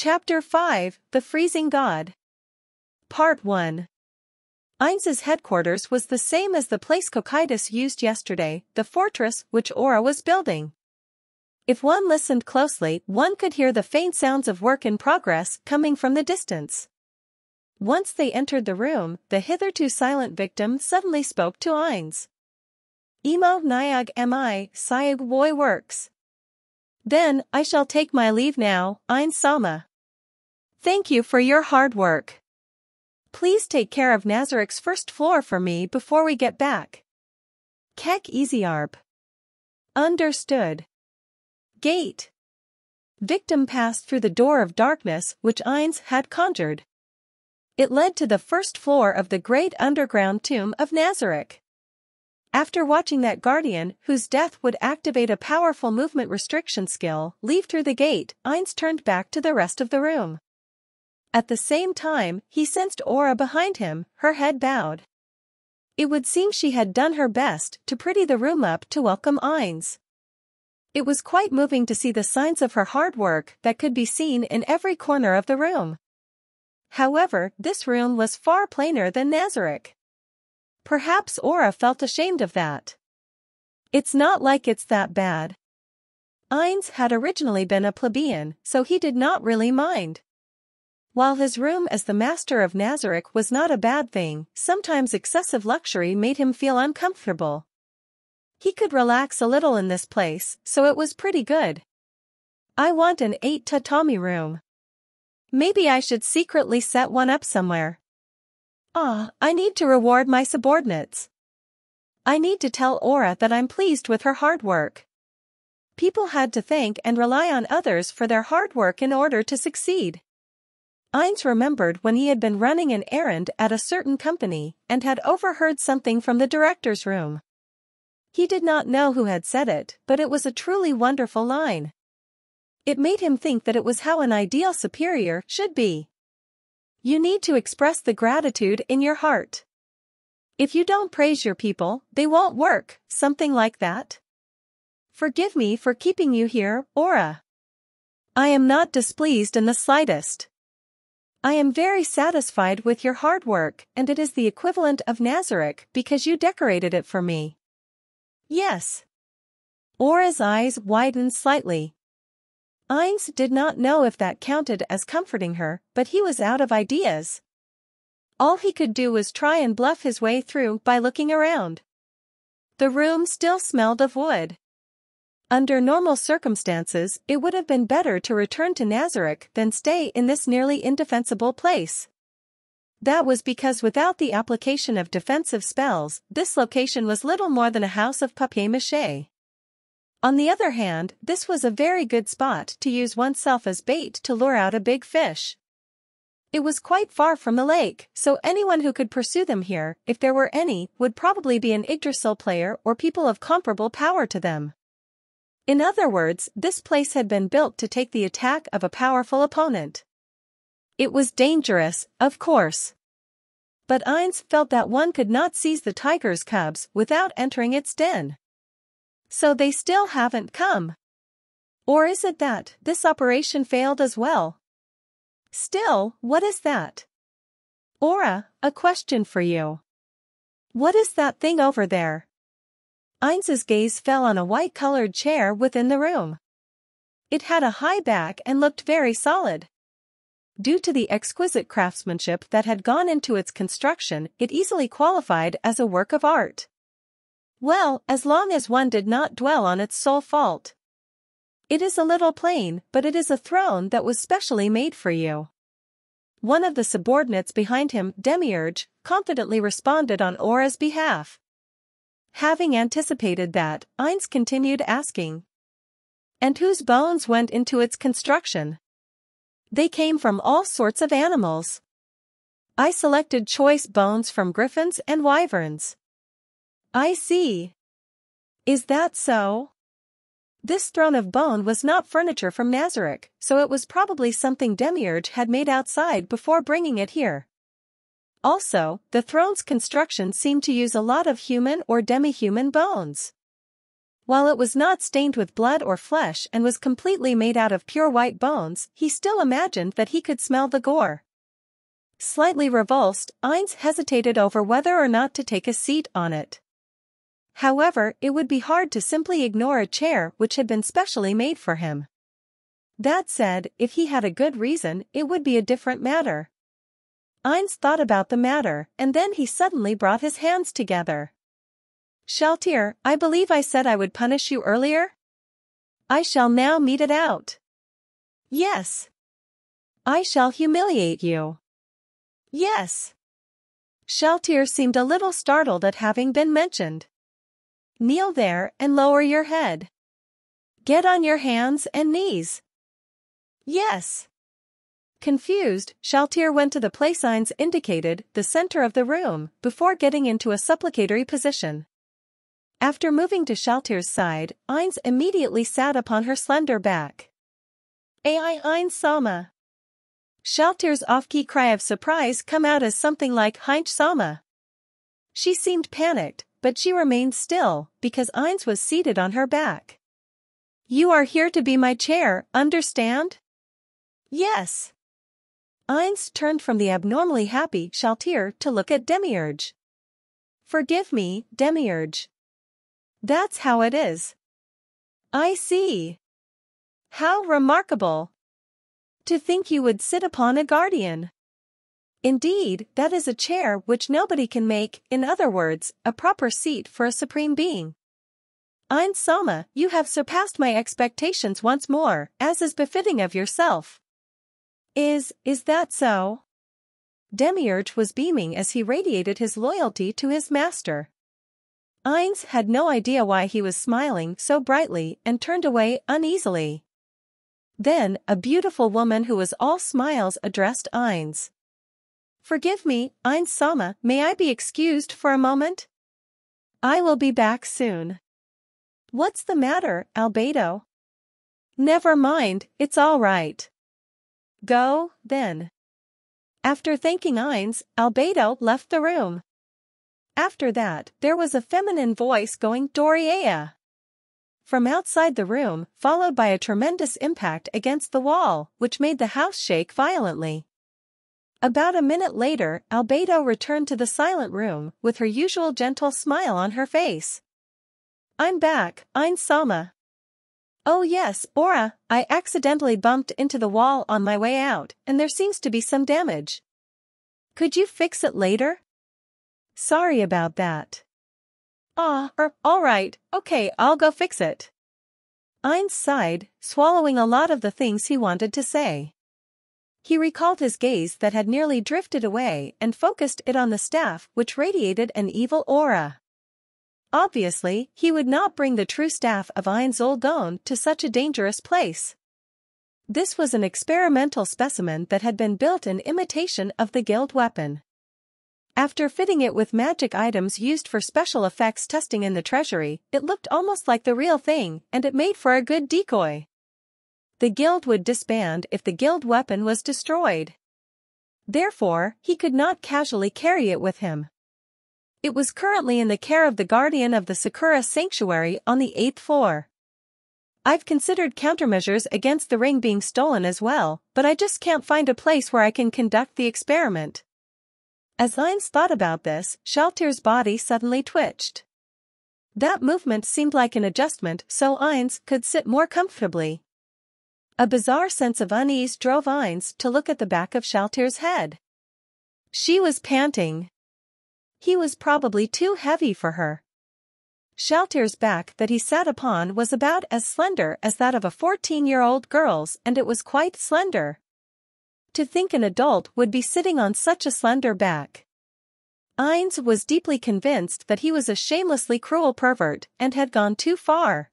Chapter 5 The Freezing God Part 1 Ainz's headquarters was the same as the place Cocytus used yesterday, the fortress which Aura was building. If one listened closely, one could hear the faint sounds of work in progress coming from the distance. Once they entered the room, the hitherto silent victim suddenly spoke to Ainz. Emo Nyag Mi, Sayag Boy Works. Then, I shall take my leave now, Ein Sama. Thank you for your hard work. Please take care of Nazarick's first floor for me before we get back. Kek Easyarb. Understood. Gate. Victim passed through the door of darkness which Ainz had conjured. It led to the first floor of the great underground tomb of Nazarick. After watching that guardian, whose death would activate a powerful movement restriction skill, leave through the gate, Ainz turned back to the rest of the room. At the same time, he sensed Aura behind him, her head bowed. It would seem she had done her best to pretty the room up to welcome Ainz. It was quite moving to see the signs of her hard work that could be seen in every corner of the room. However, this room was far plainer than Nazarick. Perhaps Aura felt ashamed of that. It's not like it's that bad. Ainz had originally been a plebeian, so he did not really mind. While his room as the master of Nazarick was not a bad thing, sometimes excessive luxury made him feel uncomfortable. He could relax a little in this place, so it was pretty good. I want an eight tatami room. Maybe I should secretly set one up somewhere. Ah, I need to reward my subordinates. I need to tell Aura that I'm pleased with her hard work. People had to thank and rely on others for their hard work in order to succeed. Ainz remembered when he had been running an errand at a certain company and had overheard something from the director's room. He did not know who had said it, but it was a truly wonderful line. It made him think that it was how an ideal superior should be. You need to express the gratitude in your heart. If you don't praise your people, they won't work, something like that. Forgive me for keeping you here, Aura. I am not displeased in the slightest. I am very satisfied with your hard work and it is the equivalent of Nazarick because you decorated it for me. Yes. Aura's eyes widened slightly. Ainz did not know if that counted as comforting her, but he was out of ideas. All he could do was try and bluff his way through by looking around. The room still smelled of wood. Under normal circumstances, it would have been better to return to Nazarick than stay in this nearly indefensible place. That was because without the application of defensive spells, this location was little more than a house of papier-mâché. On the other hand, this was a very good spot to use oneself as bait to lure out a big fish. It was quite far from the lake, so anyone who could pursue them here, if there were any, would probably be an Yggdrasil player or people of comparable power to them. In other words, this place had been built to take the attack of a powerful opponent. It was dangerous, of course. But Ainz felt that one could not seize the tiger's cubs without entering its den. So they still haven't come. Or is it that this operation failed as well? Still, what is that? Aura, a question for you. What is that thing over there? Ainz's gaze fell on a white-colored chair within the room. It had a high back and looked very solid. Due to the exquisite craftsmanship that had gone into its construction, it easily qualified as a work of art. Well, as long as one did not dwell on its sole fault. It is a little plain, but it is a throne that was specially made for you. One of the subordinates behind him, Demiurge, confidently responded on Aura's behalf. Having anticipated that, Ainz continued asking. And whose bones went into its construction? They came from all sorts of animals. I selected choice bones from griffins and wyverns. I see. Is that so? This throne of bone was not furniture from Nazarick, so it was probably something Demiurge had made outside before bringing it here. Also, the throne's construction seemed to use a lot of human or demi-human bones. While it was not stained with blood or flesh and was completely made out of pure white bones, he still imagined that he could smell the gore. Slightly revulsed, Ainz hesitated over whether or not to take a seat on it. However, it would be hard to simply ignore a chair which had been specially made for him. That said, if he had a good reason, it would be a different matter. Ainz thought about the matter, and then he suddenly brought his hands together. Shalltear, I believe I said I would punish you earlier? I shall now meet it out. Yes. I shall humiliate you. Yes. Shalltear seemed a little startled at having been mentioned. Kneel there and lower your head. Get on your hands and knees. Yes. Confused, Shalltear went to the place Ainz indicated, the center of the room, before getting into a supplicatory position. After moving to Shalltear's side, Ainz immediately sat upon her slender back. Ai Ainz Sama. Shalltear's off-key cry of surprise come out as something like Heinch Sama. She seemed panicked, but she remained still, because Ainz was seated on her back. You are here to be my chair, understand? Yes. Ainz turned from the abnormally happy Shalltear to look at Demiurge. Forgive me, Demiurge. That's how it is. I see. How remarkable. To think you would sit upon a guardian. Indeed, that is a chair which nobody can make, in other words, a proper seat for a supreme being. Ainz Sama, you have surpassed my expectations once more, as is befitting of yourself. Is, is that so? Demiurge was beaming as he radiated his loyalty to his master. Ainz had no idea why he was smiling so brightly and turned away uneasily. Then, a beautiful woman who was all smiles addressed Ainz. Forgive me, Ainz Sama, may I be excused for a moment? I will be back soon. What's the matter, Albedo? Never mind, it's all right. Go, then. After thanking Ainz, Albedo left the room. After that, there was a feminine voice going Doria. From outside the room, followed by a tremendous impact against the wall, which made the house shake violently. About a minute later, Albedo returned to the silent room, with her usual gentle smile on her face. I'm back, Ainz Sama. Oh yes, Aura, I accidentally bumped into the wall on my way out, and there seems to be some damage. Could you fix it later? Sorry about that. Ah, er, alright, okay, I'll go fix it. Ainz sighed, swallowing a lot of the things he wanted to say. He recalled his gaze that had nearly drifted away and focused it on the staff which radiated an evil aura. Obviously, he would not bring the true staff of Ainz Ooal Gown to such a dangerous place. This was an experimental specimen that had been built in imitation of the guild weapon. After fitting it with magic items used for special effects testing in the treasury, it looked almost like the real thing, and it made for a good decoy. The guild would disband if the guild weapon was destroyed. Therefore, he could not casually carry it with him. It was currently in the care of the guardian of the Sakura Sanctuary on the 8th floor. I've considered countermeasures against the ring being stolen as well, but I just can't find a place where I can conduct the experiment. As Ainz thought about this, Shalltear's body suddenly twitched. That movement seemed like an adjustment so Ainz could sit more comfortably. A bizarre sense of unease drove Ainz to look at the back of Shalltear's head. She was panting. He was probably too heavy for her. Shalltear's back that he sat upon was about as slender as that of a 14-year-old girl's and it was quite slender. To think an adult would be sitting on such a slender back. Ainz was deeply convinced that he was a shamelessly cruel pervert and had gone too far.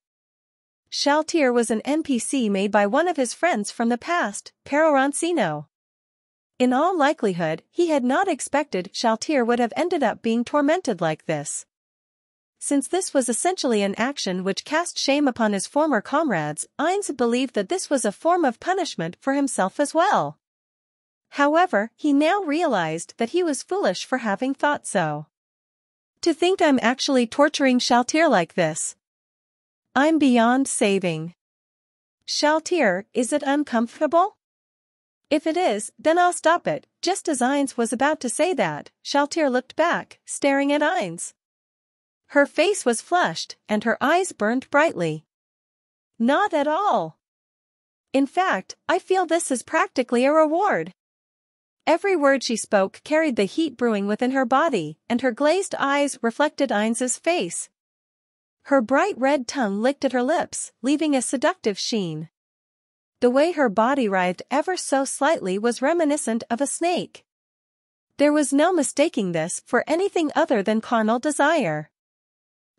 Shalltear was an NPC made by one of his friends from the past, Peroroncino. In all likelihood, he had not expected Shalltear would have ended up being tormented like this. Since this was essentially an action which cast shame upon his former comrades, Ainz believed that this was a form of punishment for himself as well. However, he now realized that he was foolish for having thought so. To think I'm actually torturing Shalltear like this. I'm beyond saving. Shalltear, is it uncomfortable? If it is, then I'll stop it. Just as Ainz was about to say that, Shalltear looked back, staring at Ainz. Her face was flushed, and her eyes burned brightly. Not at all. In fact, I feel this is practically a reward. Every word she spoke carried the heat brewing within her body, and her glazed eyes reflected Ainz's face. Her bright red tongue licked at her lips, leaving a seductive sheen. The way her body writhed ever so slightly was reminiscent of a snake. There was no mistaking this for anything other than carnal desire.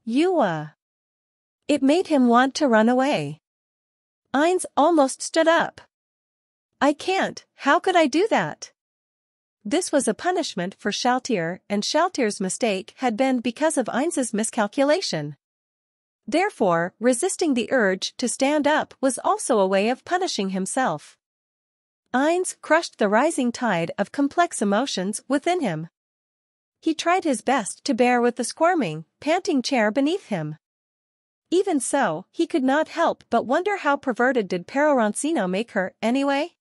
Yua. It made him want to run away. Ainz almost stood up. I can't, how could I do that? This was a punishment for Shalltear, and Shalltear's mistake had been because of Ainz's miscalculation. Therefore, resisting the urge to stand up was also a way of punishing himself. Ainz crushed the rising tide of complex emotions within him. He tried his best to bear with the squirming, panting chair beneath him. Even so, he could not help but wonder how perverted did Peroroncino make her, anyway?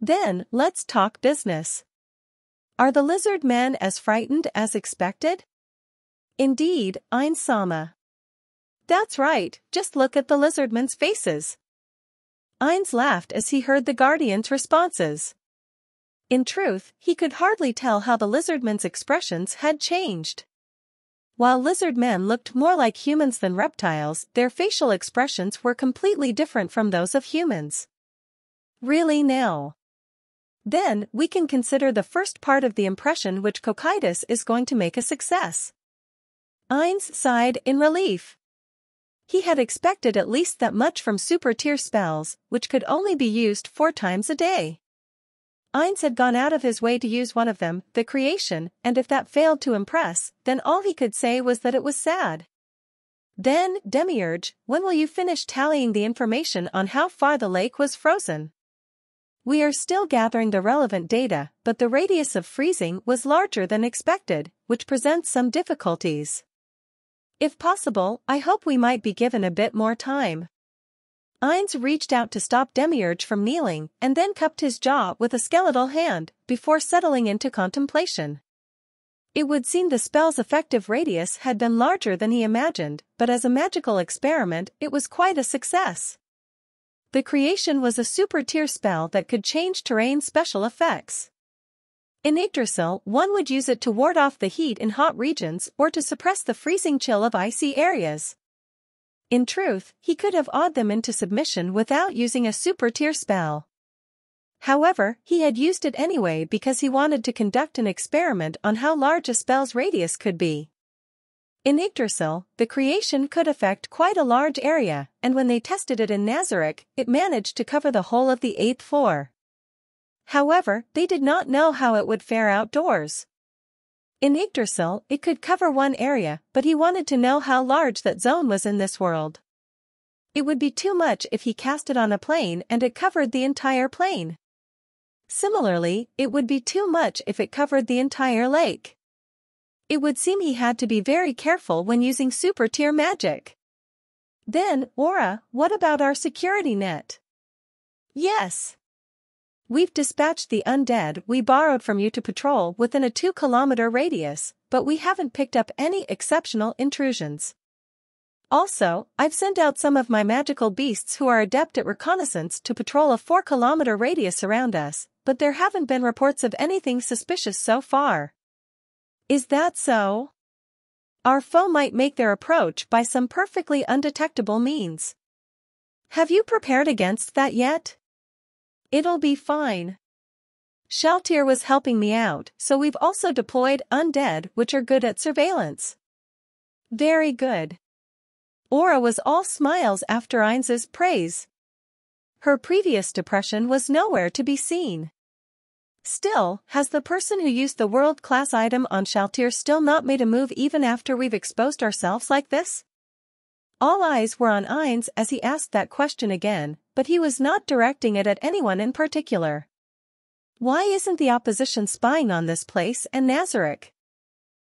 Then, let's talk business. Are the lizard men as frightened as expected? Indeed, Ein Sama. That's right, just look at the lizardmen's faces. Ainz laughed as he heard the guardian's responses. In truth, he could hardly tell how the lizardmen's expressions had changed. While lizard men looked more like humans than reptiles, their facial expressions were completely different from those of humans. Really now. Then, we can consider the first part of the impression which Cocytus is going to make a success. Ainz sighed in relief. He had expected at least that much from super tier spells, which could only be used four times a day. Ainz had gone out of his way to use one of them, the creation, and if that failed to impress, then all he could say was that it was sad. Then, Demiurge, when will you finish tallying the information on how far the lake was frozen? We are still gathering the relevant data, but the radius of freezing was larger than expected, which presents some difficulties. If possible, I hope we might be given a bit more time. Ainz reached out to stop Demiurge from kneeling and then cupped his jaw with a skeletal hand before settling into contemplation. It would seem the spell's effective radius had been larger than he imagined, but as a magical experiment it was quite a success. The creation was a super tier spell that could change terrain special effects. In Yggdrasil, one would use it to ward off the heat in hot regions or to suppress the freezing chill of icy areas. In truth, he could have awed them into submission without using a super tier spell. However, he had used it anyway because he wanted to conduct an experiment on how large a spell's radius could be. In Yggdrasil, the creation could affect quite a large area, and when they tested it in Nazarick, it managed to cover the whole of the eighth floor. However, they did not know how it would fare outdoors. In Yggdrasil, it could cover one area, but he wanted to know how large that zone was in this world. It would be too much if he cast it on a plane and it covered the entire plane. Similarly, it would be too much if it covered the entire lake. It would seem he had to be very careful when using super tier magic. Then, Aura, what about our security net? Yes. We've dispatched the undead we borrowed from you to patrol within a 2 kilometer radius, but we haven't picked up any exceptional intrusions. Also, I've sent out some of my magical beasts who are adept at reconnaissance to patrol a 4 kilometer radius around us, but there haven't been reports of anything suspicious so far. Is that so? Our foe might make their approach by some perfectly undetectable means. Have you prepared against that yet? It'll be fine. Shalltear was helping me out, so we've also deployed Undead which are good at surveillance. Very good. Aura was all smiles after Ainz's praise. Her previous depression was nowhere to be seen. Still, has the person who used the world-class item on Shalltear still not made a move even after we've exposed ourselves like this? All eyes were on Ainz as he asked that question again, but he was not directing it at anyone in particular. Why isn't the opposition spying on this place and Nazarick?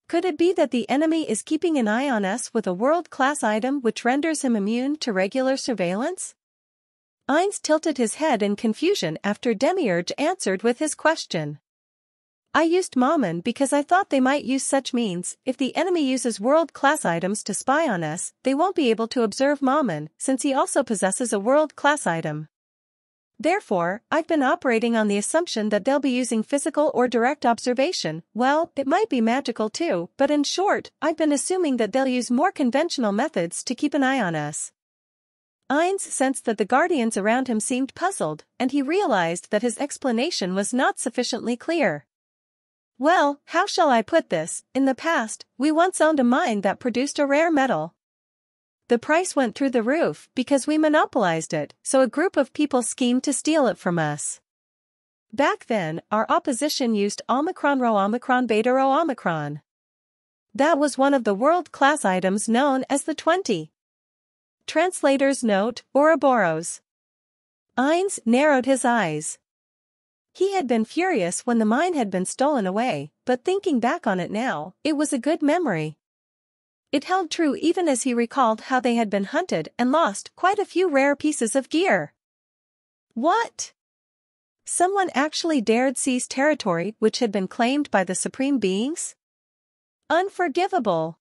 Could it be that the enemy is keeping an eye on us with a world-class item which renders him immune to regular surveillance? Ainz tilted his head in confusion after Demiurge answered with his question. I used Momon because I thought they might use such means, if the enemy uses world-class items to spy on us, they won't be able to observe Momon, since he also possesses a world-class item. Therefore, I've been operating on the assumption that they'll be using physical or direct observation, well, it might be magical too, but in short, I've been assuming that they'll use more conventional methods to keep an eye on us. Ainz sensed that the guardians around him seemed puzzled, and he realized that his explanation was not sufficiently clear. Well, how shall I put this, in the past, we once owned a mine that produced a rare metal. The price went through the roof because we monopolized it, so a group of people schemed to steal it from us. Back then, our opposition used Omicron Rho Omicron Beta Rho Omicron. That was one of the world-class items known as the 20. Translator's note, Ouroboros. Ainz narrowed his eyes. He had been furious when the mine had been stolen away, but thinking back on it now, it was a good memory. It held true even as he recalled how they had been hunted and lost quite a few rare pieces of gear. What? Someone actually dared seize territory which had been claimed by the Supreme Beings? Unforgivable.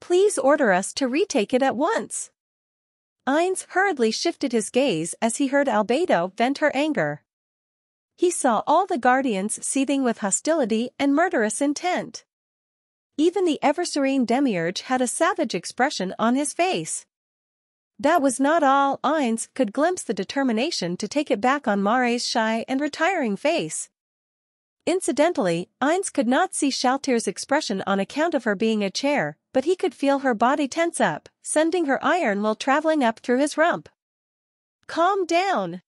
Please order us to retake it at once. Ainz hurriedly shifted his gaze as he heard Albedo vent her anger. He saw all the guardians seething with hostility and murderous intent. Even the ever-serene Demiurge had a savage expression on his face. That was not all, Ainz could glimpse the determination to take it back on Mare's shy and retiring face. Incidentally, Ainz could not see Shalltear's expression on account of her being a chair, but he could feel her body tense up, sending her iron while traveling up through his rump. Calm down.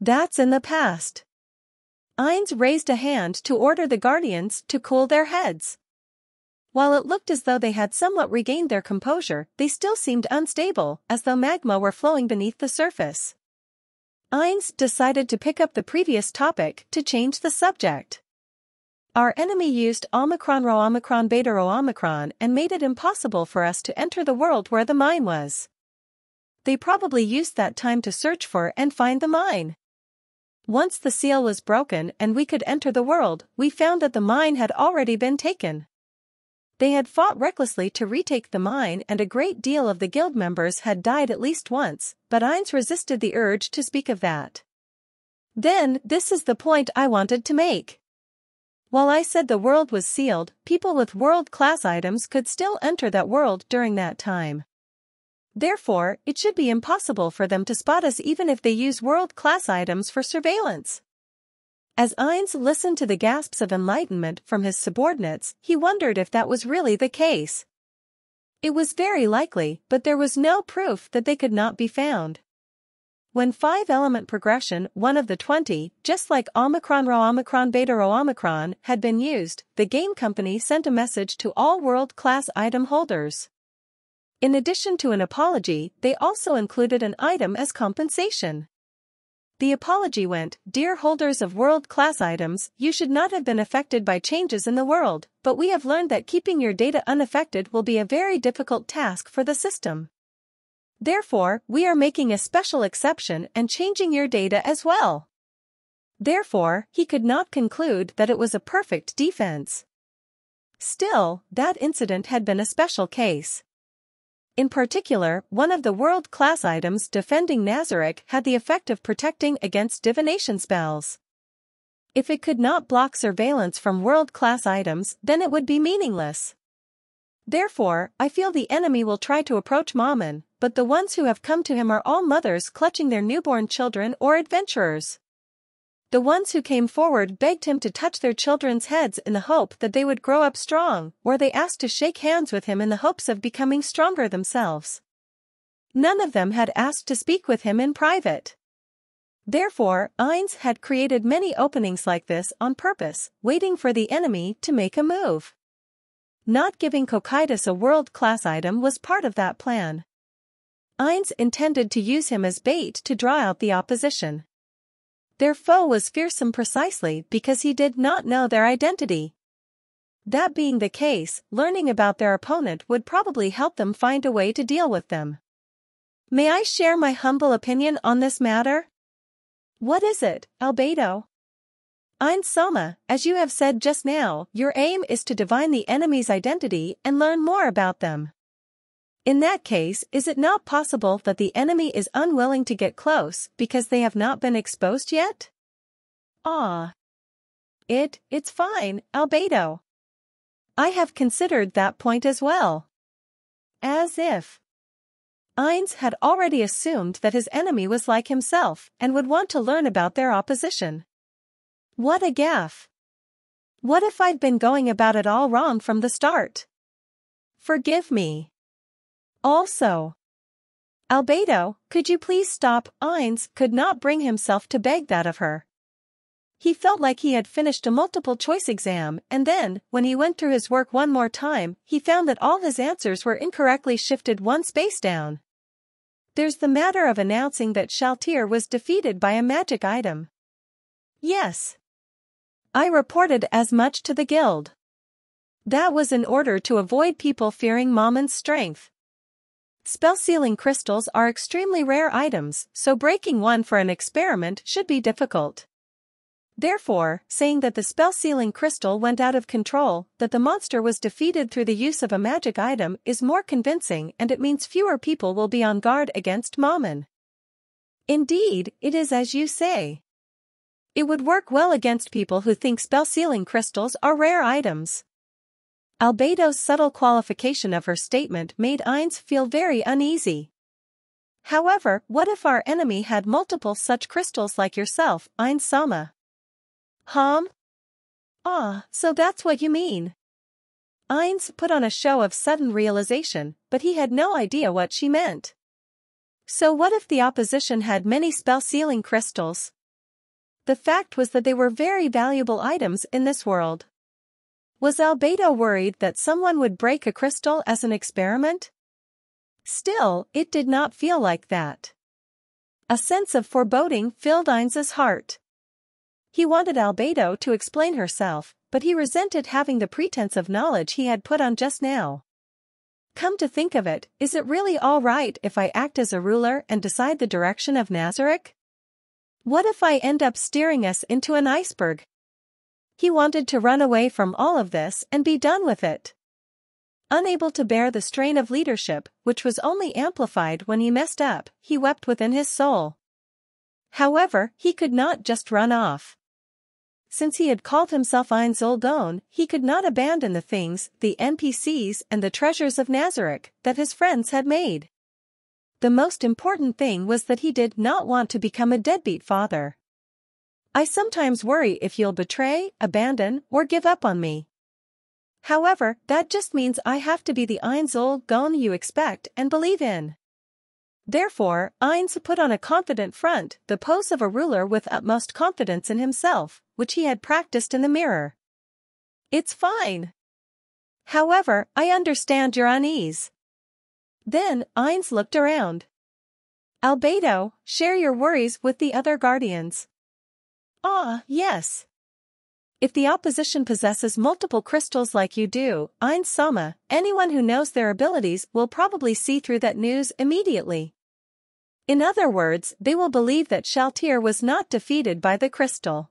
That's in the past. Ainz raised a hand to order the guardians to cool their heads. While it looked as though they had somewhat regained their composure, they still seemed unstable, as though magma were flowing beneath the surface. Ainz decided to pick up the previous topic to change the subject. Our enemy used Omicron Rho Omicron Beta Rho Omicron and made it impossible for us to enter the world where the mine was. They probably used that time to search for and find the mine. Once the seal was broken and we could enter the world, we found that the mine had already been taken. They had fought recklessly to retake the mine and a great deal of the guild members had died at least once, but Ainz resisted the urge to speak of that. Then, this is the point I wanted to make. While I said the world was sealed, people with world-class items could still enter that world during that time. Therefore, it should be impossible for them to spot us even if they use world-class items for surveillance. As Ainz listened to the gasps of enlightenment from his subordinates, he wondered if that was really the case. It was very likely, but there was no proof that they could not be found. When 5-element progression, one of the 20, just like Omicron Rho Omicron Beta Rho Omicron, had been used, the game company sent a message to all world-class item holders. In addition to an apology, they also included an item as compensation. The apology went, Dear holders of world-class items, you should not have been affected by changes in the world, but we have learned that keeping your data unaffected will be a very difficult task for the system. Therefore, we are making a special exception and changing your data as well. Therefore, he could not conclude that it was a perfect defense. Still, that incident had been a special case. In particular, one of the world-class items defending Nazarick had the effect of protecting against divination spells. If it could not block surveillance from world-class items, then it would be meaningless. Therefore, I feel the enemy will try to approach Momon, but the ones who have come to him are all mothers clutching their newborn children or adventurers. The ones who came forward begged him to touch their children's heads in the hope that they would grow up strong, or they asked to shake hands with him in the hopes of becoming stronger themselves. None of them had asked to speak with him in private. Therefore, Ainz had created many openings like this on purpose, waiting for the enemy to make a move. Not giving Cocytus a world-class item was part of that plan. Ainz intended to use him as bait to draw out the opposition. Their foe was fearsome precisely because he did not know their identity. That being the case, learning about their opponent would probably help them find a way to deal with them. May I share my humble opinion on this matter? What is it, Albedo? Ein Soma, as you have said just now, your aim is to divine the enemy's identity and learn more about them. In that case, is it not possible that the enemy is unwilling to get close because they have not been exposed yet? Ah. It, it's fine, Albedo. I have considered that point as well. As if. Ainz had already assumed that his enemy was like himself and would want to learn about their opposition. What a gaffe. What if I'd been going about it all wrong from the start? Forgive me. Also. Albedo, could you please stop? Ainz could not bring himself to beg that of her. He felt like he had finished a multiple choice exam and then, when he went through his work one more time, he found that all his answers were incorrectly shifted one space down. There's the matter of announcing that Shalltear was defeated by a magic item. Yes. I reported as much to the guild. That was in order to avoid people fearing Momon's strength. Spell sealing crystals are extremely rare items, so breaking one for an experiment should be difficult. Therefore, saying that the spell sealing crystal went out of control, that the monster was defeated through the use of a magic item is more convincing and it means fewer people will be on guard against Momon. Indeed, it is as you say. It would work well against people who think spell sealing crystals are rare items. Albedo's subtle qualification of her statement made Ainz feel very uneasy. However, what if our enemy had multiple such crystals like yourself, Ainz Sama? Hum? Ah, so that's what you mean. Ainz put on a show of sudden realization, but he had no idea what she meant. So what if the opposition had many spell-sealing crystals? The fact was that they were very valuable items in this world. Was Albedo worried that someone would break a crystal as an experiment? Still, it did not feel like that. A sense of foreboding filled Ainz's heart. He wanted Albedo to explain herself, but he resented having the pretense of knowledge he had put on just now. Come to think of it, is it really all right if I act as a ruler and decide the direction of Nazarick? What if I end up steering us into an iceberg? He wanted to run away from all of this and be done with it. Unable to bear the strain of leadership, which was only amplified when he messed up, he wept within his soul. However, he could not just run off. Since he had called himself Ein he could not abandon the things, the NPCs and the treasures of Nazarick that his friends had made. The most important thing was that he did not want to become a deadbeat father. I sometimes worry if you'll betray, abandon, or give up on me. However, that just means I have to be the Ainz Ooal Gown you expect and believe in. Therefore, Ainz put on a confident front, the pose of a ruler with utmost confidence in himself, which he had practiced in the mirror. It's fine. However, I understand your unease. Then, Ainz looked around. Albedo, share your worries with the other guardians. Ah, yes. If the opposition possesses multiple crystals like you do, Ein Sama, anyone who knows their abilities will probably see through that news immediately. In other words, they will believe that Shalltear was not defeated by the crystal.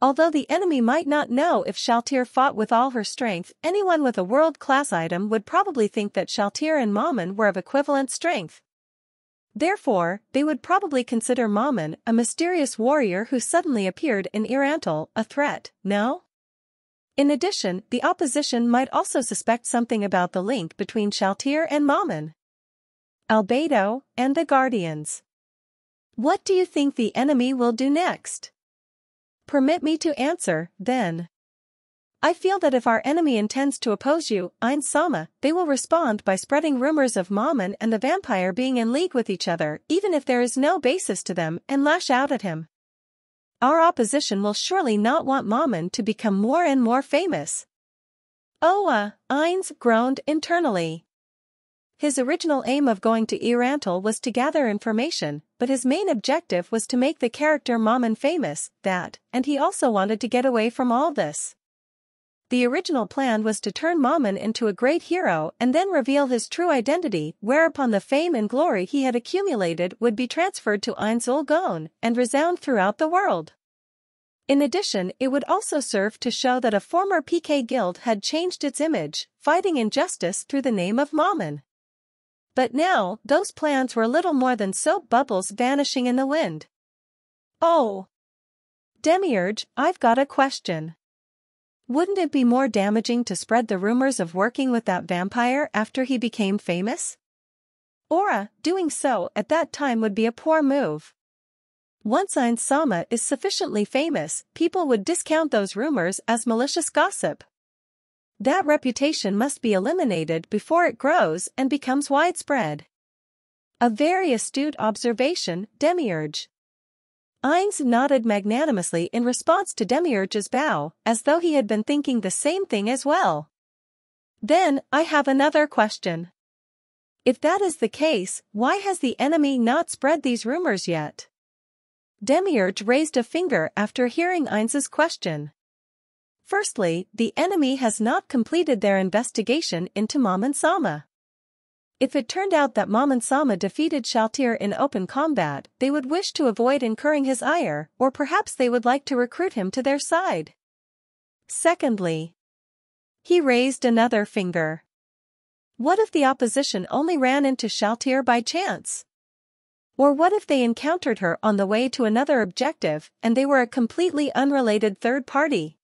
Although the enemy might not know if Shalltear fought with all her strength, anyone with a world-class item would probably think that Shalltear and Momon were of equivalent strength. Therefore, they would probably consider Momon, a mysterious warrior who suddenly appeared in E-Rantel, a threat, no? In addition, the opposition might also suspect something about the link between Shalltear and Momon. Albedo, and the Guardians. What do you think the enemy will do next? Permit me to answer, then. I feel that if our enemy intends to oppose you, Ein Sama, they will respond by spreading rumors of Momon and the vampire being in league with each other, even if there is no basis to them, and lash out at him. Our opposition will surely not want Momon to become more and more famous. Oa, Ainz groaned internally. His original aim of going to E-Rantel was to gather information, but his main objective was to make the character Momon famous, that, and he also wanted to get away from all this. The original plan was to turn Momon into a great hero and then reveal his true identity, whereupon the fame and glory he had accumulated would be transferred to Ainz Ooal Gown and resound throughout the world. In addition, it would also serve to show that a former PK guild had changed its image, fighting injustice through the name of Momon. But now, those plans were little more than soap bubbles vanishing in the wind. Oh! Demiurge, I've got a question. Wouldn't it be more damaging to spread the rumors of working with that vampire after he became famous? Aura, uh, doing so at that time would be a poor move. Once Ainz Sama is sufficiently famous, people would discount those rumors as malicious gossip. That reputation must be eliminated before it grows and becomes widespread. A very astute observation, Demiurge. Ainz nodded magnanimously in response to Demiurge's bow, as though he had been thinking the same thing as well. Then, I have another question. If that is the case, why has the enemy not spread these rumors yet? Demiurge raised a finger after hearing Ainz's question. Firstly, the enemy has not completed their investigation into Momon Sama. If it turned out that Momon Sama defeated Shalltear in open combat, they would wish to avoid incurring his ire, or perhaps they would like to recruit him to their side. Secondly, he raised another finger. What if the opposition only ran into Shalltear by chance? Or what if they encountered her on the way to another objective and they were a completely unrelated third party?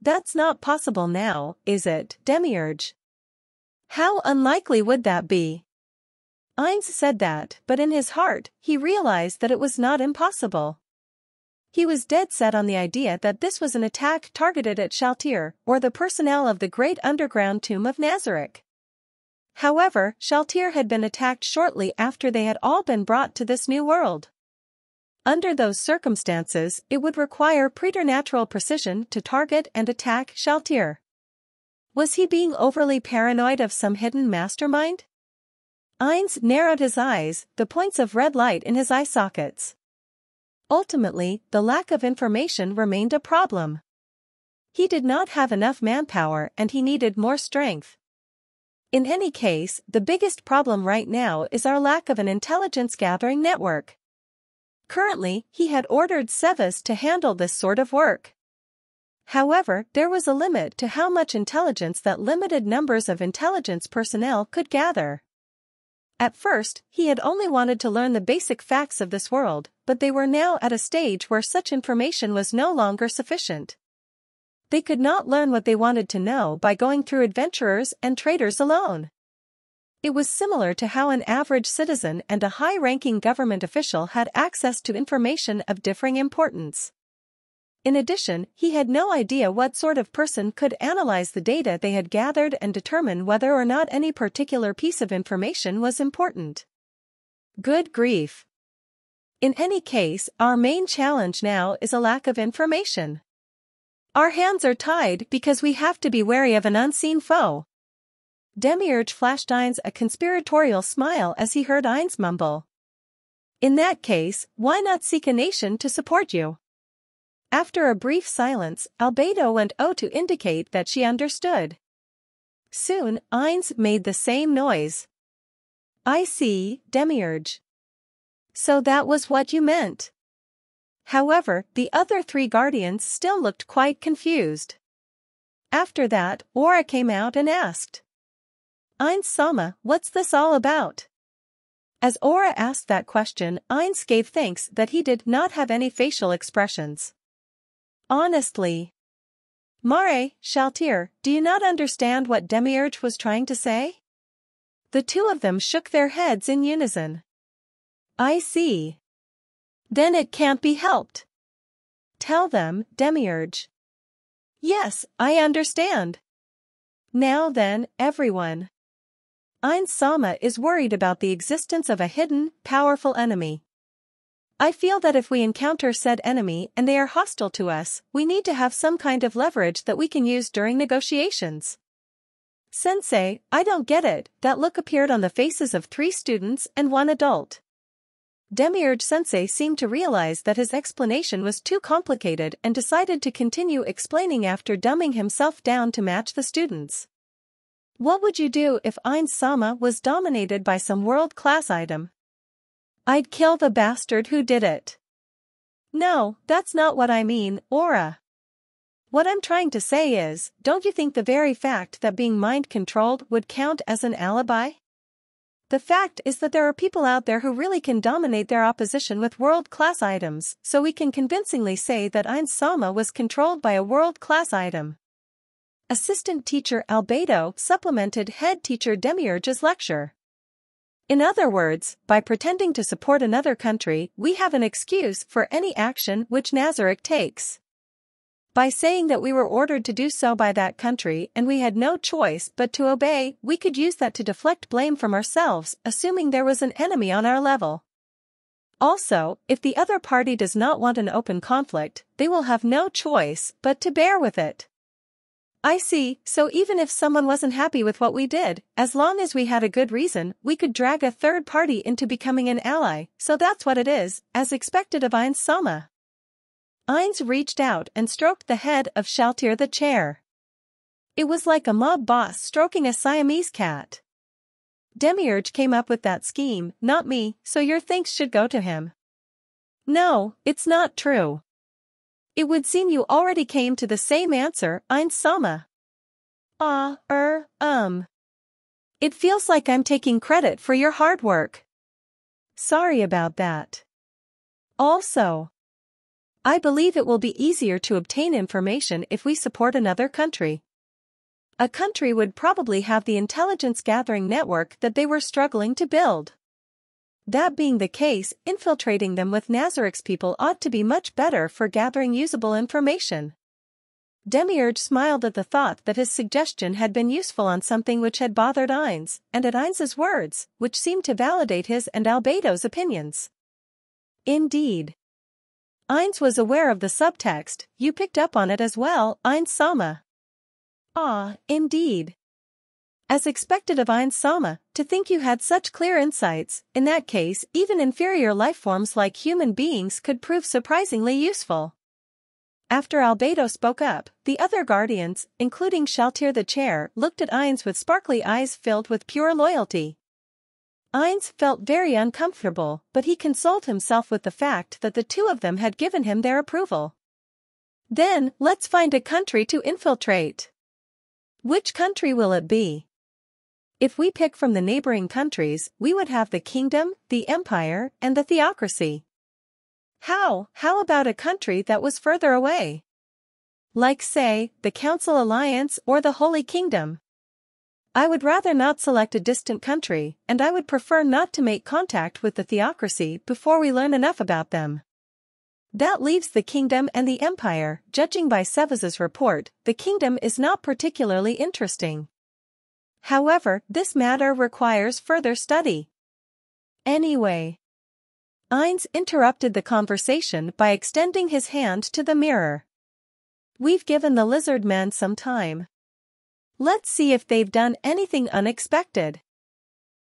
That's not possible now, is it, Demiurge? How unlikely would that be? Ainz said that, but in his heart, he realized that it was not impossible. He was dead set on the idea that this was an attack targeted at Shalltear, or the personnel of the great underground tomb of Nazarick. However, Shalltear had been attacked shortly after they had all been brought to this new world. Under those circumstances, it would require preternatural precision to target and attack Shalltear. Was he being overly paranoid of some hidden mastermind? Ainz narrowed his eyes, the points of red light in his eye sockets. Ultimately, the lack of information remained a problem. He did not have enough manpower and he needed more strength. In any case, the biggest problem right now is our lack of an intelligence gathering network. Currently, he had ordered Sebas to handle this sort of work. However, there was a limit to how much intelligence that limited numbers of intelligence personnel could gather. At first, he had only wanted to learn the basic facts of this world, but they were now at a stage where such information was no longer sufficient. They could not learn what they wanted to know by going through adventurers and traders alone. It was similar to how an average citizen and a high-ranking government official had access to information of differing importance. In addition, he had no idea what sort of person could analyze the data they had gathered and determine whether or not any particular piece of information was important. Good grief. In any case, our main challenge now is a lack of information. Our hands are tied because we have to be wary of an unseen foe. Demiurge flashed Ainz a conspiratorial smile as he heard Ainz mumble. In that case, why not seek a nation to support you? After a brief silence, Albedo went O to indicate that she understood. Soon, Ainz made the same noise. I see, Demiurge. So that was what you meant. However, the other three guardians still looked quite confused. After that, Aura came out and asked. Ainz Sama, what's this all about? As Aura asked that question, Ainz gave thanks that he did not have any facial expressions. Honestly. Mare, Shalltear, do you not understand what Demiurge was trying to say? The two of them shook their heads in unison. I see. Then it can't be helped. Tell them, Demiurge. Yes, I understand. Now then, everyone. Ainz Sama is worried about the existence of a hidden, powerful enemy. I feel that if we encounter said enemy and they are hostile to us, we need to have some kind of leverage that we can use during negotiations. Sensei, I don't get it, that look appeared on the faces of three students and one adult. Demiurge Sensei seemed to realize that his explanation was too complicated and decided to continue explaining after dumbing himself down to match the students. What would you do if Ainz Sama was dominated by some world-class item? I'd kill the bastard who did it. No, that's not what I mean, Aura. What I'm trying to say is, don't you think the very fact that being mind-controlled would count as an alibi? The fact is that there are people out there who really can dominate their opposition with world-class items, so we can convincingly say that Ein Sama was controlled by a world-class item. Assistant teacher Albedo supplemented head teacher Demiurge's lecture. In other words, by pretending to support another country, we have an excuse for any action which Nazarick takes. By saying that we were ordered to do so by that country and we had no choice but to obey, we could use that to deflect blame from ourselves, assuming there was an enemy on our level. Also, if the other party does not want an open conflict, they will have no choice but to bear with it. I see, so even if someone wasn't happy with what we did, as long as we had a good reason, we could drag a third party into becoming an ally, so that's what it is, as expected of Ainz Sama. Ainz reached out and stroked the head of Shalltear the chair. It was like a mob boss stroking a Siamese cat. Demiurge came up with that scheme, not me, so your thanks should go to him. No, it's not true. It would seem you already came to the same answer, Ainz Sama. Ah, er, um. It feels like I'm taking credit for your hard work. Sorry about that. Also, I believe it will be easier to obtain information if we support another country. A country would probably have the intelligence gathering network that they were struggling to build. That being the case, infiltrating them with Nazarick's people ought to be much better for gathering usable information. Demiurge smiled at the thought that his suggestion had been useful on something which had bothered Ainz, and at Ainz's words, which seemed to validate his and Albedo's opinions. Indeed. Ainz was aware of the subtext, you picked up on it as well, Ainz Sama. Ah, indeed. As expected of Ainz Sama, to think you had such clear insights, in that case even inferior lifeforms like human beings could prove surprisingly useful. After Albedo spoke up, the other guardians, including Shalltear the chair, looked at Ainz with sparkly eyes filled with pure loyalty. Ainz felt very uncomfortable, but he consoled himself with the fact that the two of them had given him their approval. Then, let's find a country to infiltrate. Which country will it be? If we pick from the neighboring countries, we would have the kingdom, the empire, and the theocracy. How, how about a country that was further away? Like say, the Council Alliance or the Holy Kingdom. I would rather not select a distant country, and I would prefer not to make contact with the theocracy before we learn enough about them. That leaves the kingdom and the empire, judging by Sebas's report, the kingdom is not particularly interesting. However, this matter requires further study. Anyway. Ainz interrupted the conversation by extending his hand to the mirror. We've given the lizard man some time. Let's see if they've done anything unexpected.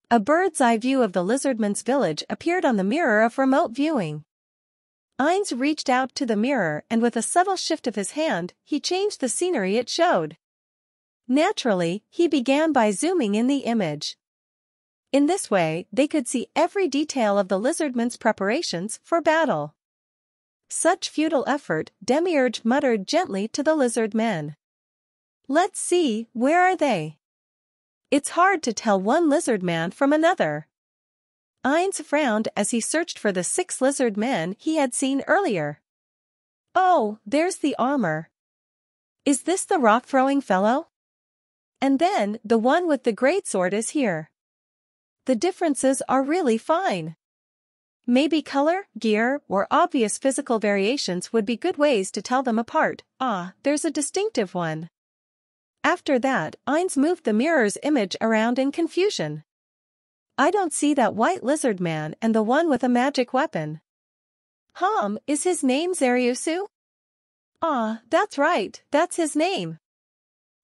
A bird's eye view of the lizardman's village appeared on the mirror of remote viewing. Ainz reached out to the mirror and with a subtle shift of his hand, he changed the scenery it showed. Naturally, he began by zooming in the image. In this way, they could see every detail of the lizardman's preparations for battle. Such futile effort, Demiurge muttered gently to the lizard men. Let's see, where are they? It's hard to tell one lizard man from another. Ainz frowned as he searched for the six lizard men he had seen earlier. Oh, there's the armor. Is this the rock-throwing fellow? And then, the one with the greatsword is here. The differences are really fine. Maybe color, gear, or obvious physical variations would be good ways to tell them apart. Ah, there's a distinctive one. After that, Ainz moved the mirror's image around in confusion. I don't see that white lizard man and the one with a magic weapon. Hum, is his name Zaryusu? Ah, that's right, that's his name.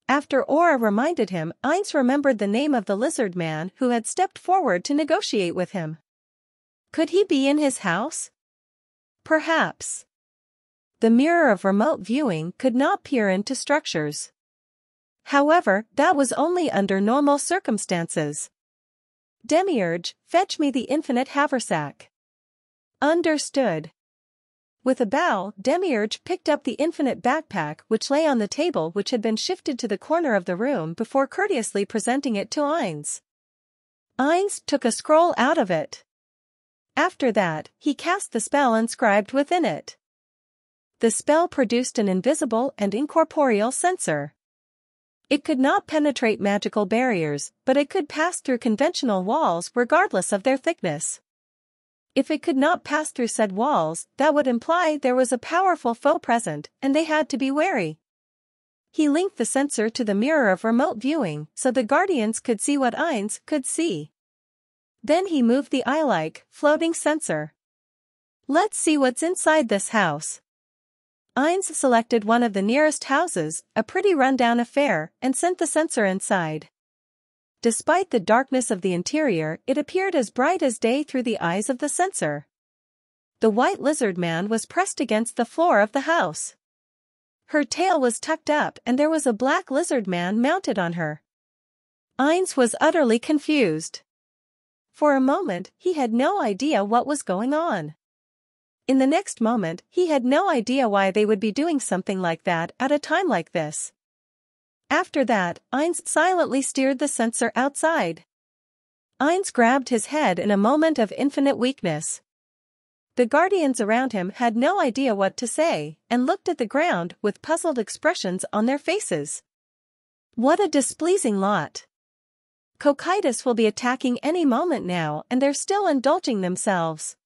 After Aura reminded him, Ainz remembered the name of the lizard man who had stepped forward to negotiate with him. Could he be in his house? Perhaps. The mirror of remote viewing could not peer into structures. However, that was only under normal circumstances. Demiurge, fetch me the infinite haversack. Understood. With a bow, Demiurge picked up the infinite backpack which lay on the table which had been shifted to the corner of the room before courteously presenting it to Ainz. Ainz took a scroll out of it. After that, he cast the spell inscribed within it. The spell produced an invisible and incorporeal sensor. It could not penetrate magical barriers, but it could pass through conventional walls regardless of their thickness. If it could not pass through said walls, that would imply there was a powerful foe present, and they had to be wary. He linked the sensor to the mirror of remote viewing so the guardians could see what Ainz could see. Then he moved the eye-like, floating sensor. Let's see what's inside this house. Ainz selected one of the nearest houses, a pretty rundown affair, and sent the sensor inside. Despite the darkness of the interior, it appeared as bright as day through the eyes of the sensor. The white lizard man was pressed against the floor of the house. Her tail was tucked up and there was a black lizard man mounted on her. Ainz was utterly confused. For a moment, he had no idea what was going on. In the next moment, he had no idea why they would be doing something like that at a time like this. After that, Ainz silently steered the sensor outside. Ainz grabbed his head in a moment of infinite weakness. The guardians around him had no idea what to say and looked at the ground with puzzled expressions on their faces. What a displeasing lot. Cocytus will be attacking any moment now and they're still indulging themselves.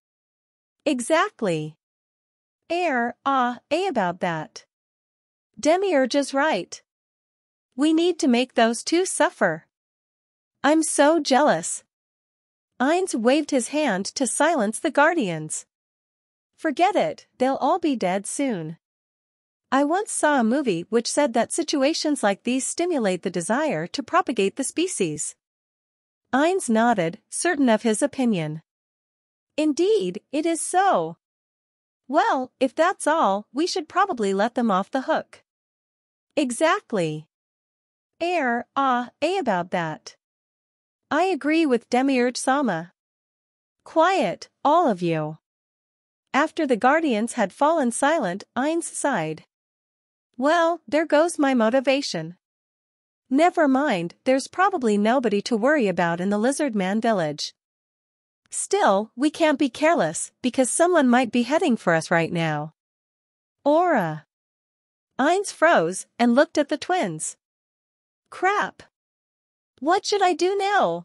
Exactly. Air, ah, a about that. Demiurge is right. We need to make those two suffer. I'm so jealous. Ainz waved his hand to silence the guardians. Forget it, they'll all be dead soon. I once saw a movie which said that situations like these stimulate the desire to propagate the species. Ainz nodded, certain of his opinion. Indeed, it is so. Well, if that's all, we should probably let them off the hook. Exactly. Air, ah, a about that. I agree with Demiurge Sama. Quiet, all of you. After the guardians had fallen silent, Ainz sighed. Well, there goes my motivation. Never mind, there's probably nobody to worry about in the Lizard Man village. Still, we can't be careless, because someone might be heading for us right now. Aura. Ainz froze and looked at the twins. Crap. What should I do now?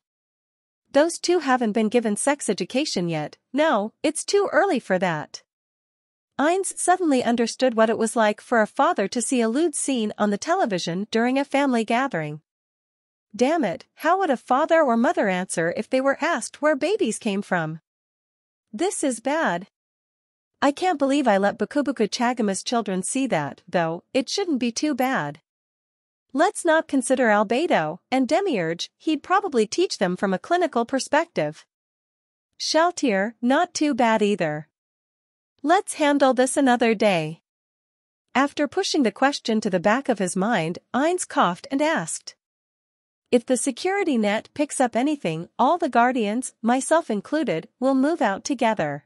Those two haven't been given sex education yet, no, it's too early for that. Ainz suddenly understood what it was like for a father to see a lewd scene on the television during a family gathering. Damn it, how would a father or mother answer if they were asked where babies came from? This is bad. I can't believe I let Bukubuku Chagama's children see that, though, it shouldn't be too bad. Let's not consider albedo and demiurge, he'd probably teach them from a clinical perspective. Shalltear, not too bad either. Let's handle this another day. After pushing the question to the back of his mind, Ainz coughed and asked. If the security net picks up anything, all the guardians, myself included, will move out together.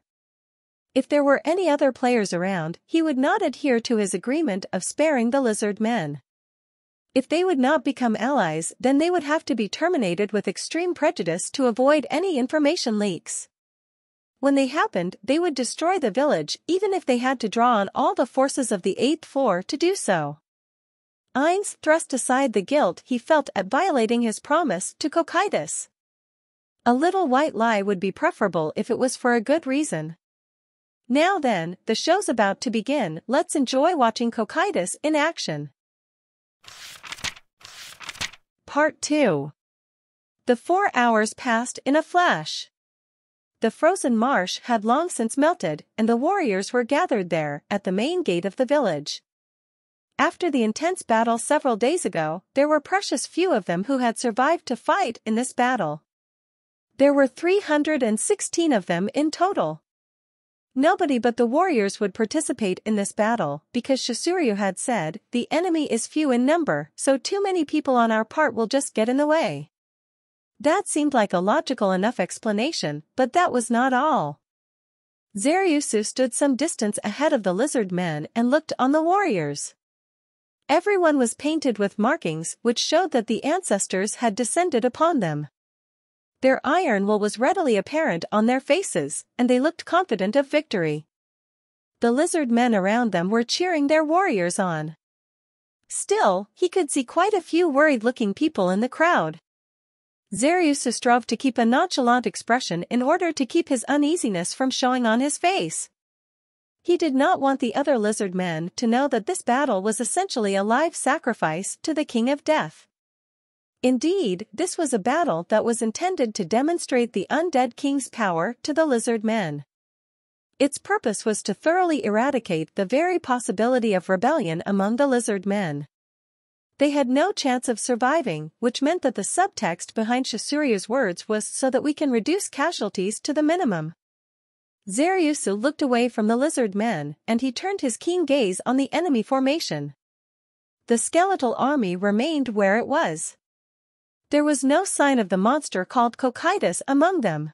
If there were any other players around, he would not adhere to his agreement of sparing the lizard men. If they would not become allies then they would have to be terminated with extreme prejudice to avoid any information leaks. When they happened, they would destroy the village even if they had to draw on all the forces of the eighth floor to do so. Ainz thrust aside the guilt he felt at violating his promise to Cocytus. A little white lie would be preferable if it was for a good reason. Now then, the show's about to begin, let's enjoy watching Cocytus in action. Part 2 The four hours passed in a flash. The frozen marsh had long since melted and the warriors were gathered there at the main gate of the village. After the intense battle several days ago, there were precious few of them who had survived to fight in this battle. There were 316 of them in total. Nobody but the warriors would participate in this battle because Shasuryu had said, the enemy is few in number, so too many people on our part will just get in the way. That seemed like a logical enough explanation, but that was not all. Zaryusu stood some distance ahead of the lizard men and looked on the warriors. Everyone was painted with markings which showed that the ancestors had descended upon them. Their iron will was readily apparent on their faces, and they looked confident of victory. The lizard men around them were cheering their warriors on. Still, he could see quite a few worried-looking people in the crowd. Zaryusu strove to keep a nonchalant expression in order to keep his uneasiness from showing on his face. He did not want the other lizard men to know that this battle was essentially a live sacrifice to the King of Death. Indeed, this was a battle that was intended to demonstrate the undead king's power to the lizard men. Its purpose was to thoroughly eradicate the very possibility of rebellion among the lizard men. They had no chance of surviving, which meant that the subtext behind Shasuryu's words was so that we can reduce casualties to the minimum. Zaryusu looked away from the lizard men, and he turned his keen gaze on the enemy formation. The skeletal army remained where it was. There was no sign of the monster called Cocytus among them.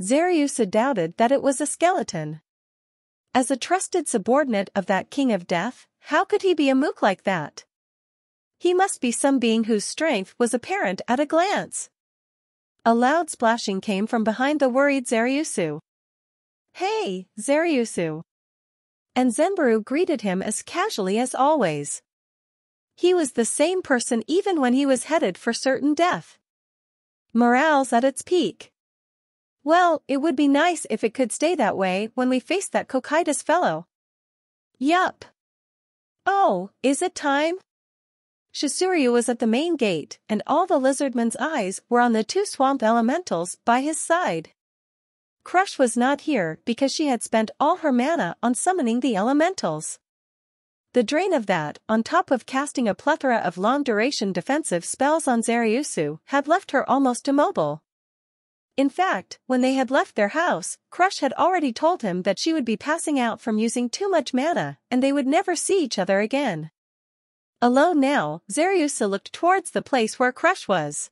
Zaryusu doubted that it was a skeleton. As a trusted subordinate of that king of death, how could he be a mook like that? He must be some being whose strength was apparent at a glance. A loud splashing came from behind the worried Zaryusu. Hey, Zaryusu! And Zenberu greeted him as casually as always. He was the same person even when he was headed for certain death. Morale's at its peak. Well, it would be nice if it could stay that way when we face that Cocytus fellow. Yup. Oh, is it time? Shasuryu was at the main gate, and all the lizardman's eyes were on the two swamp elementals by his side. Crusch was not here because she had spent all her mana on summoning the elementals. The drain of that, on top of casting a plethora of long-duration defensive spells on Zaryusu, had left her almost immobile. In fact, when they had left their house, Crusch had already told him that she would be passing out from using too much mana, and they would never see each other again. Alone now, Zaryusu looked towards the place where Crusch was.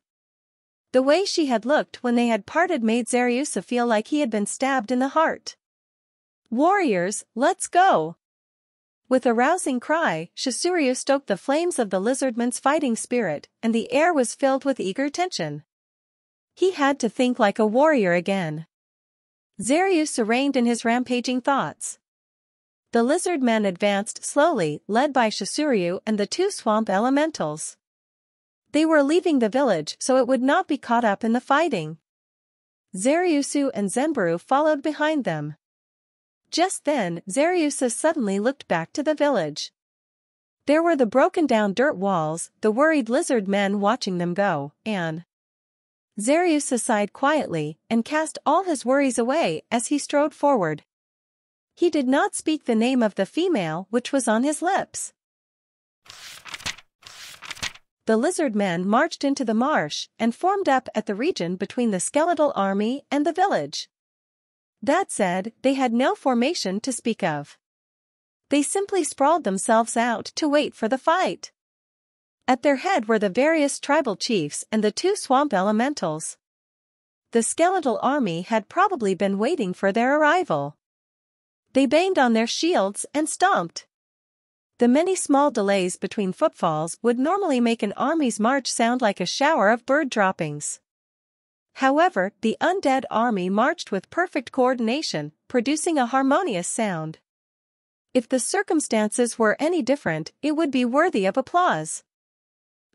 The way she had looked when they had parted made Zaryusu feel like he had been stabbed in the heart. Warriors, let's go! With a rousing cry, Shasuryu stoked the flames of the lizardman's fighting spirit, and the air was filled with eager tension. He had to think like a warrior again. Zaryusu reigned in his rampaging thoughts. The lizard men advanced slowly, led by Shasuryu and the two swamp elementals. They were leaving the village so it would not be caught up in the fighting. Zaryusu and Zenburu followed behind them. Just then, Zaryusu suddenly looked back to the village. There were the broken-down dirt walls, the worried lizard men watching them go, and... Zaryusu sighed quietly and cast all his worries away as he strode forward. He did not speak the name of the female which was on his lips. The lizard men marched into the marsh and formed up at the region between the skeletal army and the village. That said, they had no formation to speak of. They simply sprawled themselves out to wait for the fight. At their head were the various tribal chiefs and the two swamp elementals. The skeletal army had probably been waiting for their arrival. They banged on their shields and stomped. The many small delays between footfalls would normally make an army's march sound like a shower of bird droppings. However, the undead army marched with perfect coordination, producing a harmonious sound. If the circumstances were any different, it would be worthy of applause.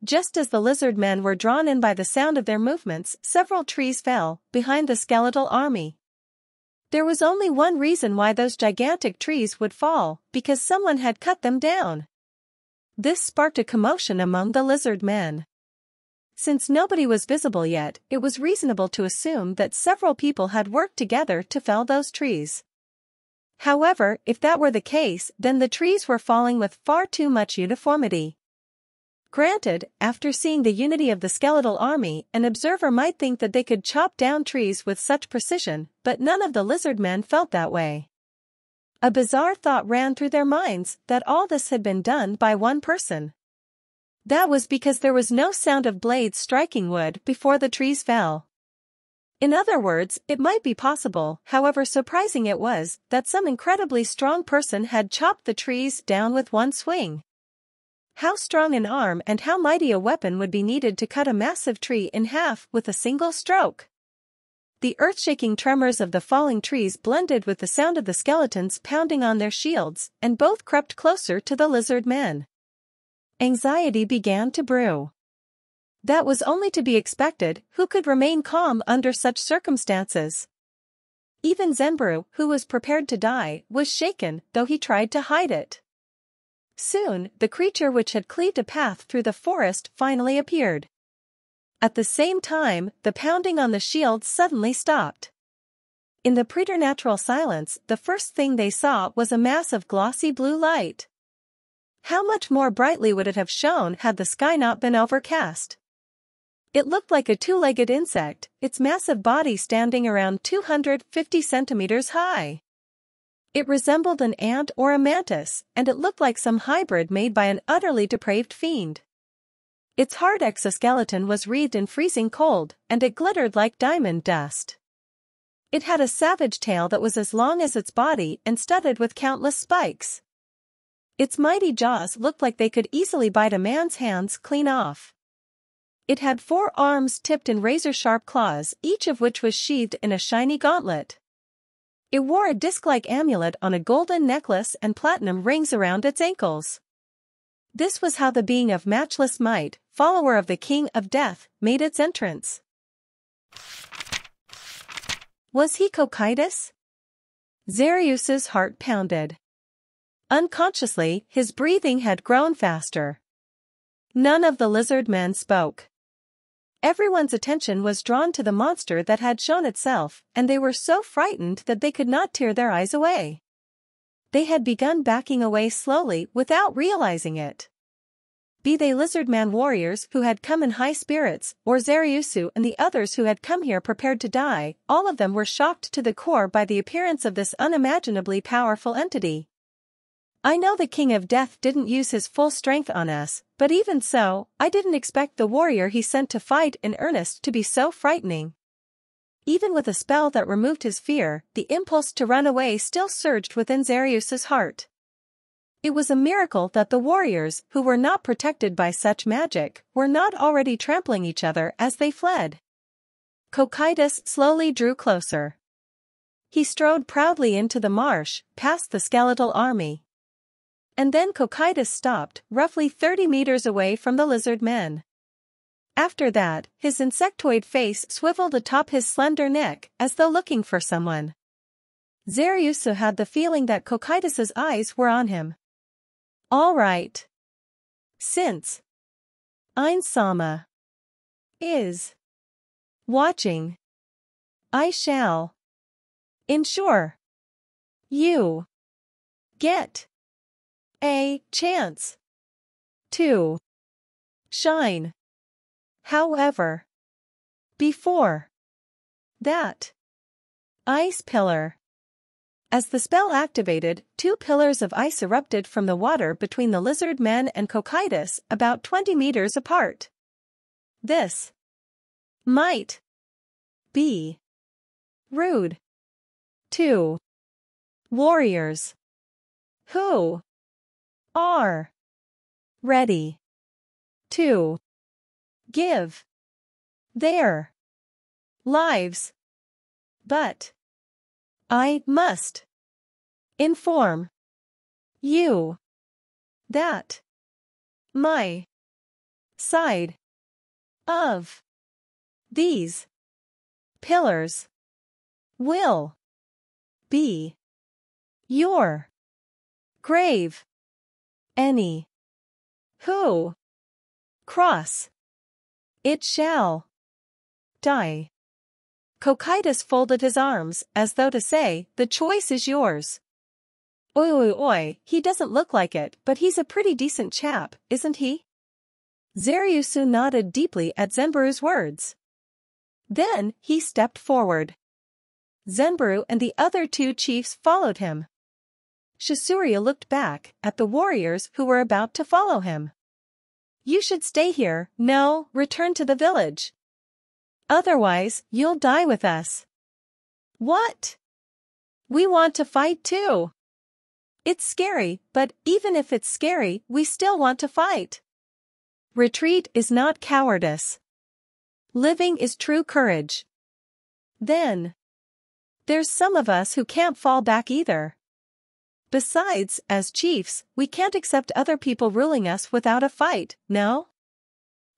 Just as the lizard men were drawn in by the sound of their movements, several trees fell, behind the skeletal army. There was only one reason why those gigantic trees would fall, because someone had cut them down. This sparked a commotion among the lizard men. Since nobody was visible yet, it was reasonable to assume that several people had worked together to fell those trees. However, if that were the case, then the trees were falling with far too much uniformity. Granted, after seeing the unity of the skeletal army, an observer might think that they could chop down trees with such precision, but none of the lizard men felt that way. A bizarre thought ran through their minds that all this had been done by one person. That was because there was no sound of blades striking wood before the trees fell. In other words, it might be possible, however surprising it was, that some incredibly strong person had chopped the trees down with one swing. How strong an arm and how mighty a weapon would be needed to cut a massive tree in half with a single stroke? The earth-shaking tremors of the falling trees blended with the sound of the skeletons pounding on their shields, and both crept closer to the lizard men. Anxiety began to brew. That was only to be expected, who could remain calm under such circumstances? Even Zenberu, who was prepared to die, was shaken, though he tried to hide it. Soon, the creature which had cleaved a path through the forest finally appeared. At the same time, the pounding on the shield suddenly stopped. In the preternatural silence, the first thing they saw was a mass of glossy blue light. How much more brightly would it have shone had the sky not been overcast? It looked like a two-legged insect, its massive body standing around 250 centimeters high. It resembled an ant or a mantis, and it looked like some hybrid made by an utterly depraved fiend. Its hard exoskeleton was wreathed in freezing cold, and it glittered like diamond dust. It had a savage tail that was as long as its body and studded with countless spikes. Its mighty jaws looked like they could easily bite a man's hands clean off. It had four arms tipped in razor-sharp claws, each of which was sheathed in a shiny gauntlet. It wore a disc-like amulet on a golden necklace and platinum rings around its ankles. This was how the being of matchless might, follower of the King of Death, made its entrance. Was he Cocytus? Zarius's heart pounded. Unconsciously, his breathing had grown faster. None of the lizard men spoke. Everyone's attention was drawn to the monster that had shown itself, and they were so frightened that they could not tear their eyes away. They had begun backing away slowly without realizing it. Be they lizard-man warriors who had come in high spirits, or Zaryusu and the others who had come here prepared to die, all of them were shocked to the core by the appearance of this unimaginably powerful entity. I know the King of Death didn't use his full strength on us, but even so, I didn't expect the warrior he sent to fight in earnest to be so frightening. Even with a spell that removed his fear, the impulse to run away still surged within Zarius's heart. It was a miracle that the warriors, who were not protected by such magic, were not already trampling each other as they fled. Cocytus slowly drew closer. He strode proudly into the marsh, past the skeletal army. And then Cocytus stopped, roughly 30 meters away from the lizard men. After that, his insectoid face swiveled atop his slender neck, as though looking for someone. Zaryusu had the feeling that Cocytus's eyes were on him. All right. Since Ainz Sama is watching, I shall ensure you get a chance. 2. shine. However, before. That. Ice pillar. As the spell activated, two pillars of ice erupted from the water between the lizard men and Cocytus about 20 meters apart. This. Might. Be. Rude. To warriors. Who are. Ready. To. Give. Their. Lives. But. I must. Inform. You. That. My. Side. Of. These. Pillars. Will. Be. Your. Grave any who cross it shall die. Cocytus folded his arms as though to say, the choice is yours. Oi oi oi, he doesn't look like it, but he's a pretty decent chap, isn't he? Zaryusu nodded deeply at Zenberu's words. Then, he stepped forward. Zenberu and the other two chiefs followed him. Shasuryu looked back at the warriors who were about to follow him. You should stay here, no, return to the village. Otherwise, you'll die with us. What? We want to fight too. It's scary, but even if it's scary, we still want to fight. Retreat is not cowardice. Living is true courage. Then. There's some of us who can't fall back either. Besides, as chiefs, we can't accept other people ruling us without a fight, no?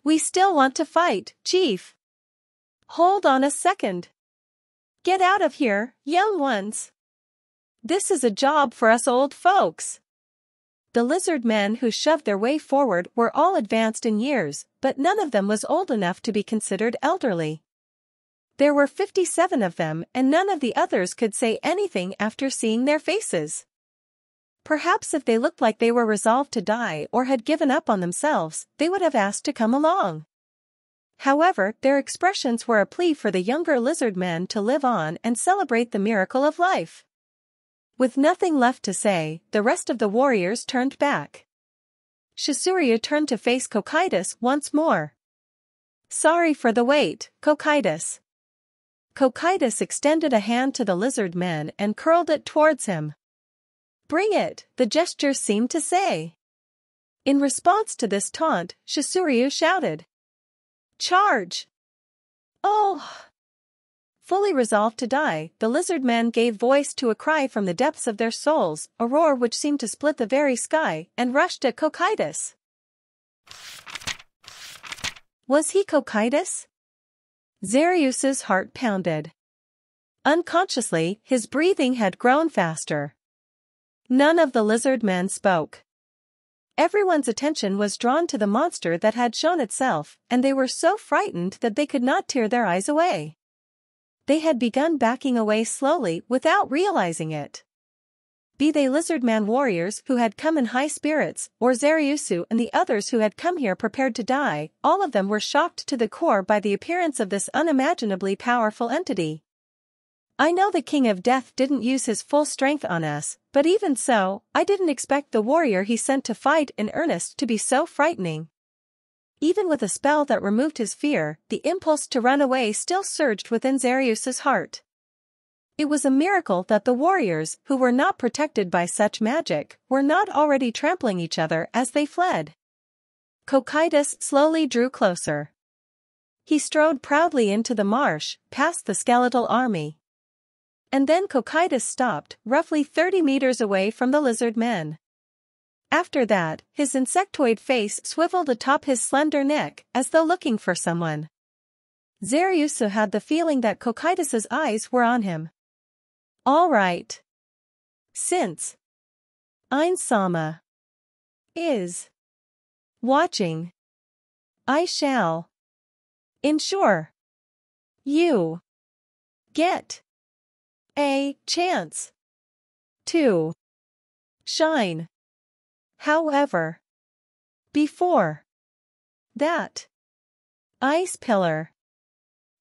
We still want to fight, chief. Hold on a second. Get out of here, young ones. This is a job for us old folks. The lizard men who shoved their way forward were all advanced in years, but none of them was old enough to be considered elderly. There were 57 of them and none of the others could say anything after seeing their faces. Perhaps if they looked like they were resolved to die or had given up on themselves, they would have asked to come along. However, their expressions were a plea for the younger lizard men to live on and celebrate the miracle of life. With nothing left to say, the rest of the warriors turned back. Shasuryu turned to face Cocytus once more. Sorry for the wait, Cocytus. Cocytus extended a hand to the lizard men and curled it towards him. Bring it, the gesture seemed to say. In response to this taunt, Shasuryu shouted. Charge! Oh! Fully resolved to die, the lizard men gave voice to a cry from the depths of their souls, a roar which seemed to split the very sky, and rushed at Cocytus. Was he Cocytus? Zaryusu's heart pounded. Unconsciously, his breathing had grown faster. None of the lizard men spoke. Everyone's attention was drawn to the monster that had shown itself, and they were so frightened that they could not tear their eyes away. They had begun backing away slowly without realizing it. Be they lizard man warriors who had come in high spirits, or Zaryusu and the others who had come here prepared to die, all of them were shocked to the core by the appearance of this unimaginably powerful entity. I know the King of Death didn't use his full strength on us, but even so, I didn't expect the warrior he sent to fight in earnest to be so frightening. Even with a spell that removed his fear, the impulse to run away still surged within Zaryus's heart. It was a miracle that the warriors, who were not protected by such magic, were not already trampling each other as they fled. Cocytus slowly drew closer. He strode proudly into the marsh, past the skeletal army. And then Cocytus stopped, roughly 30 meters away from the lizard men. After that, his insectoid face swiveled atop his slender neck, as though looking for someone. Zaryusu had the feeling that Cocytus's eyes were on him. All right. Since Ainz Sama is watching, I shall ensure you get a chance to shine. However, before that ice pillar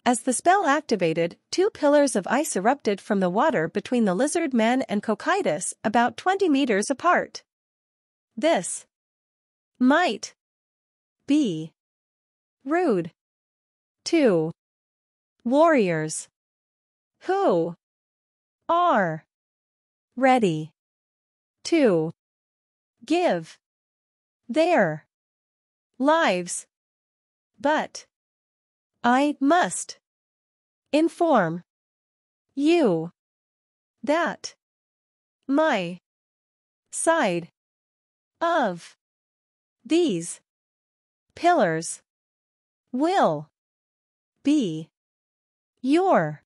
as the spell activated, two pillars of ice erupted from the water between the lizard men and Cocytus about 20 meters apart. This might be rude to warriors who are ready to give their lives. But I must inform you that my side of these pillars will be your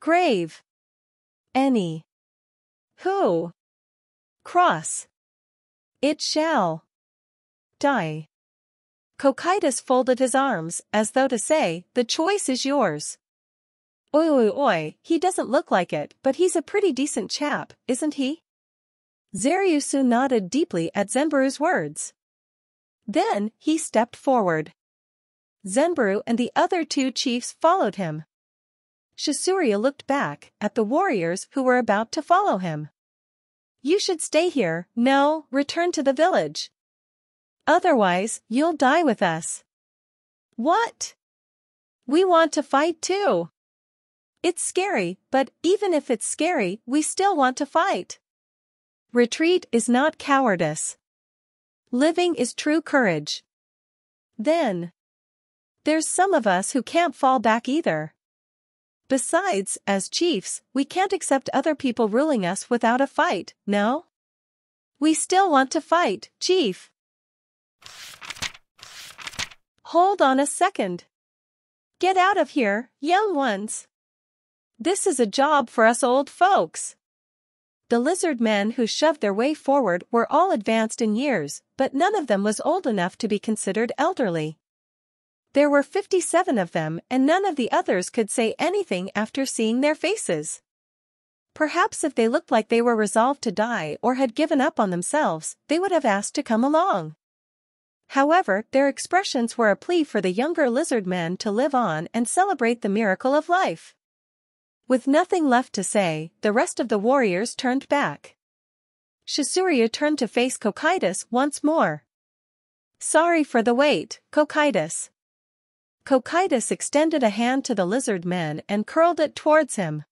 grave any. Who? Cross. It shall. Die. Cocytus folded his arms, as though to say, the choice is yours. Oi oi oi, he doesn't look like it, but he's a pretty decent chap, isn't he? Zaryusu nodded deeply at Zenberu's words. Then, he stepped forward. Zenberu and the other two chiefs followed him. Shasuryu looked back at the warriors who were about to follow him. You should stay here, no, return to the village. Otherwise, you'll die with us. What? We want to fight too. It's scary, but even if it's scary, we still want to fight. Retreat is not cowardice. Living is true courage. Then. There's some of us who can't fall back either. Besides, as chiefs, we can't accept other people ruling us without a fight, no? We still want to fight, chief. Hold on a second. Get out of here, young ones. This is a job for us old folks. The lizard men who shoved their way forward were all advanced in years, but none of them was old enough to be considered elderly. There were 57 of them and none of the others could say anything after seeing their faces. Perhaps if they looked like they were resolved to die or had given up on themselves, they would have asked to come along. However, their expressions were a plea for the younger lizard men to live on and celebrate the miracle of life. With nothing left to say, the rest of the warriors turned back. Shasuryu turned to face Cocytus once more. Sorry for the wait, Cocytus. Cocytus extended a hand to the lizard men and curled it towards him.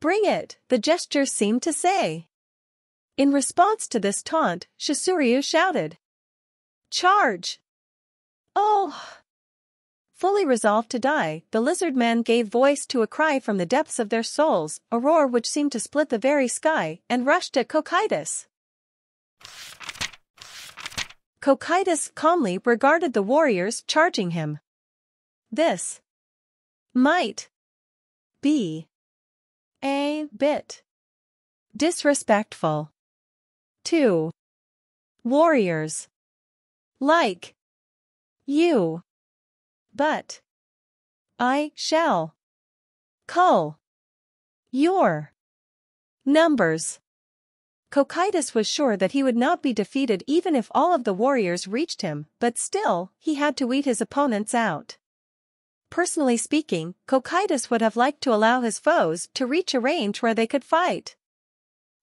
Bring it, the gesture seemed to say. In response to this taunt, Shasuryu shouted. Charge! Oh! Fully resolved to die, the lizard men gave voice to a cry from the depths of their souls, a roar which seemed to split the very sky, and rushed at Cocytus. Cocytus calmly regarded the warriors charging him. This might be a bit disrespectful to warriors like you. But I shall cull your numbers. Cocytus was sure that he would not be defeated even if all of the warriors reached him, but still, he had to weed his opponents out. Personally speaking, Cocytus would have liked to allow his foes to reach a range where they could fight.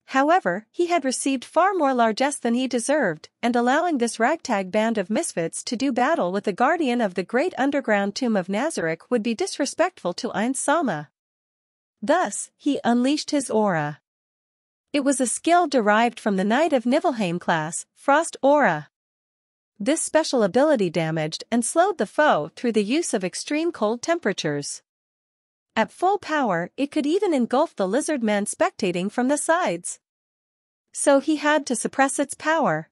However, he had received far more largesse than he deserved, and allowing this ragtag band of misfits to do battle with the guardian of the great underground tomb of Nazarick would be disrespectful to Ainz Sama. Thus, he unleashed his aura. It was a skill derived from the Knight of Niflheim class, Frost Aura. This special ability damaged and slowed the foe through the use of extreme cold temperatures. At full power, it could even engulf the lizard man spectating from the sides. So he had to suppress its power.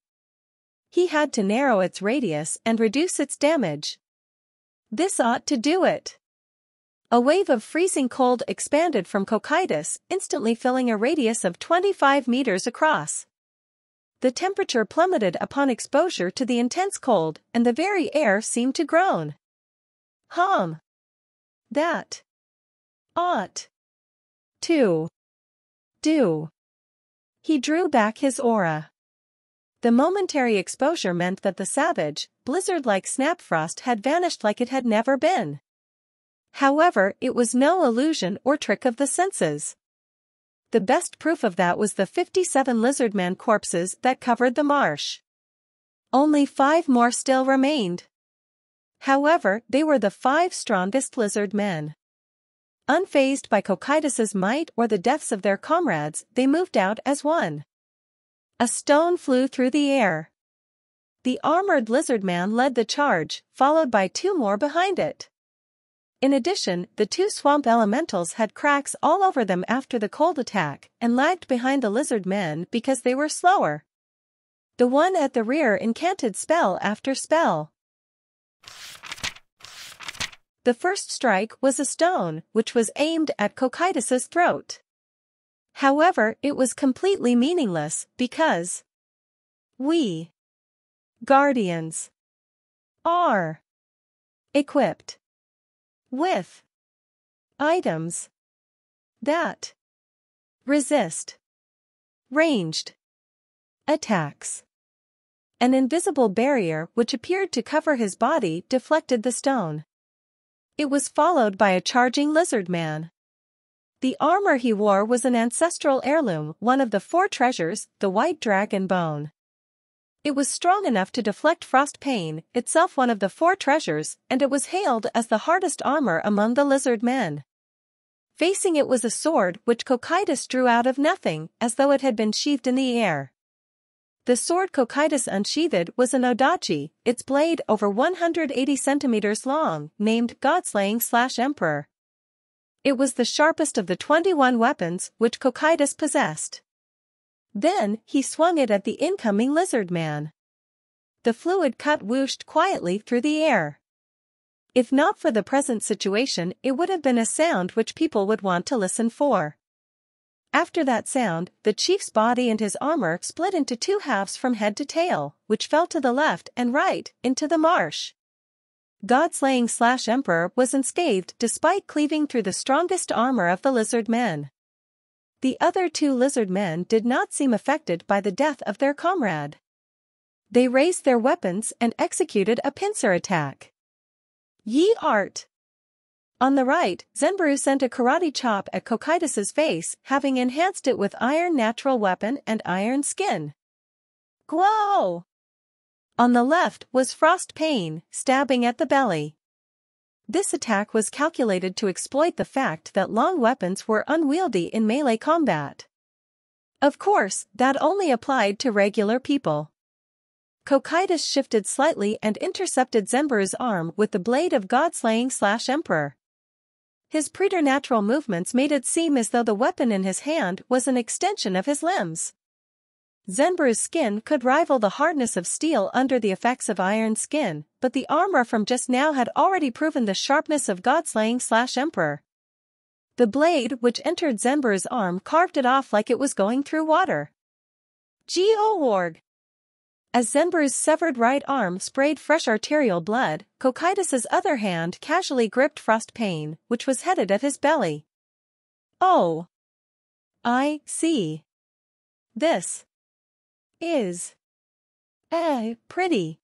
He had to narrow its radius and reduce its damage. This ought to do it. A wave of freezing cold expanded from Cocytus, instantly filling a radius of 25 meters across. The temperature plummeted upon exposure to the intense cold, and the very air seemed to groan. Hum. That. Ought. To. Do. He drew back his aura. The momentary exposure meant that the savage, blizzard-like Snapfrost had vanished like it had never been. However, it was no illusion or trick of the senses. The best proof of that was the 57 lizardman corpses that covered the marsh. Only five more still remained. However, they were the five strongest lizard men. Unfazed by Cocytus's might or the deaths of their comrades, they moved out as one. A stone flew through the air. The armored lizard man led the charge, followed by two more behind it. In addition, the two swamp elementals had cracks all over them after the cold attack and lagged behind the lizard men because they were slower. The one at the rear incanted spell after spell. The first strike was a stone, which was aimed at Cocytus's throat. However, it was completely meaningless, because we, guardians, are equipped with items that resist ranged attacks. An invisible barrier which appeared to cover his body deflected the stone. It was followed by a charging lizard man. The armor he wore was an ancestral heirloom, one of the four treasures, the white dragon bone. It was strong enough to deflect frost pain, itself one of the four treasures, and it was hailed as the hardest armor among the lizard men. Facing it was a sword which Cocytus drew out of nothing, as though it had been sheathed in the air. The sword Cocytus unsheathed was an odachi, its blade over 180 centimeters long, named Godslaying slash Emperor. It was the sharpest of the 21 weapons which Cocytus possessed. Then, he swung it at the incoming lizard man. The fluid cut whooshed quietly through the air. If not for the present situation it would have been a sound which people would want to listen for. After that sound, the chief's body and his armor split into two halves from head to tail, which fell to the left and right, into the marsh. God-slaying slash emperor was unscathed despite cleaving through the strongest armor of the lizard men. The other two lizard men did not seem affected by the death of their comrade. They raised their weapons and executed a pincer attack. Ye art! On the right, Zenberu sent a karate chop at Cocytus's face, having enhanced it with iron natural weapon and iron skin. Glow! On the left was Frost Pain, stabbing at the belly. This attack was calculated to exploit the fact that long weapons were unwieldy in melee combat. Of course, that only applied to regular people. Cocytus shifted slightly and intercepted Zenberu's arm with the blade of God-slaying slash Emperor. His preternatural movements made it seem as though the weapon in his hand was an extension of his limbs. Zenberu's skin could rival the hardness of steel under the effects of iron skin, but the armor from just now had already proven the sharpness of Godslaying slash Emperor. The blade which entered Zenberu's arm carved it off like it was going through water. Geowarg! As Zenberu's severed right arm sprayed fresh arterial blood, Cocytus's other hand casually gripped Frost Pain, which was headed at his belly. Oh! I see. This is a pretty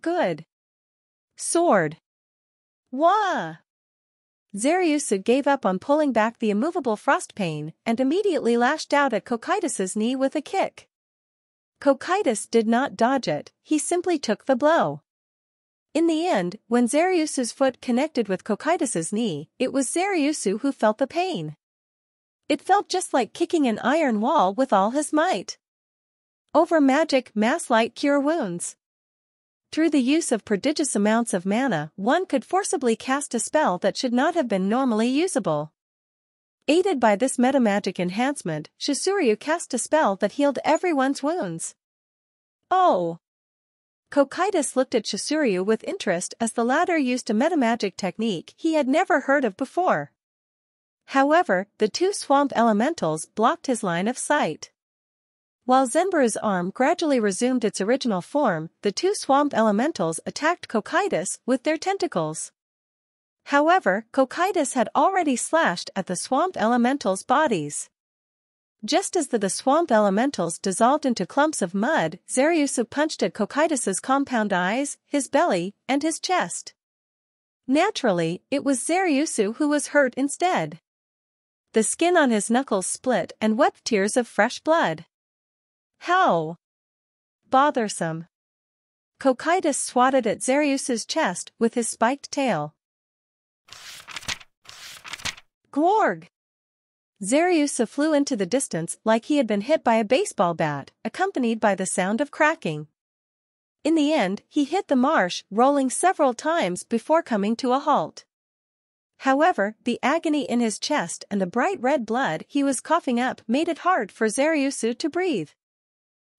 good sword. Wah! Zaryusu gave up on pulling back the immovable frost pain and immediately lashed out at Cocytus's knee with a kick. Cocytus did not dodge it, he simply took the blow. In the end, when Zaryusu's foot connected with Cocytus's knee, it was Zaryusu who felt the pain. It felt just like kicking an iron wall with all his might. Over magic mass light cure wounds. Through the use of prodigious amounts of mana, one could forcibly cast a spell that should not have been normally usable. Aided by this metamagic enhancement, Shasuryu cast a spell that healed everyone's wounds. Oh! Cocytus looked at Shasuryu with interest as the latter used a metamagic technique he had never heard of before. However, the two swamp elementals blocked his line of sight. While Zenberu's arm gradually resumed its original form, the two swamp elementals attacked Cocytus with their tentacles. However, Cocytus had already slashed at the swamp elementals' bodies. Just as the, the swamp elementals dissolved into clumps of mud, Zaryusu punched at Cocytus's compound eyes, his belly, and his chest. Naturally, it was Zaryusu who was hurt instead. The skin on his knuckles split and wept tears of fresh blood. How? Bothersome. Cocytus swatted at Zaryusu's chest with his spiked tail. Glorg! Zaryusu flew into the distance like he had been hit by a baseball bat, accompanied by the sound of cracking. In the end, he hit the marsh, rolling several times before coming to a halt. However, the agony in his chest and the bright red blood he was coughing up made it hard for Zaryusu to breathe.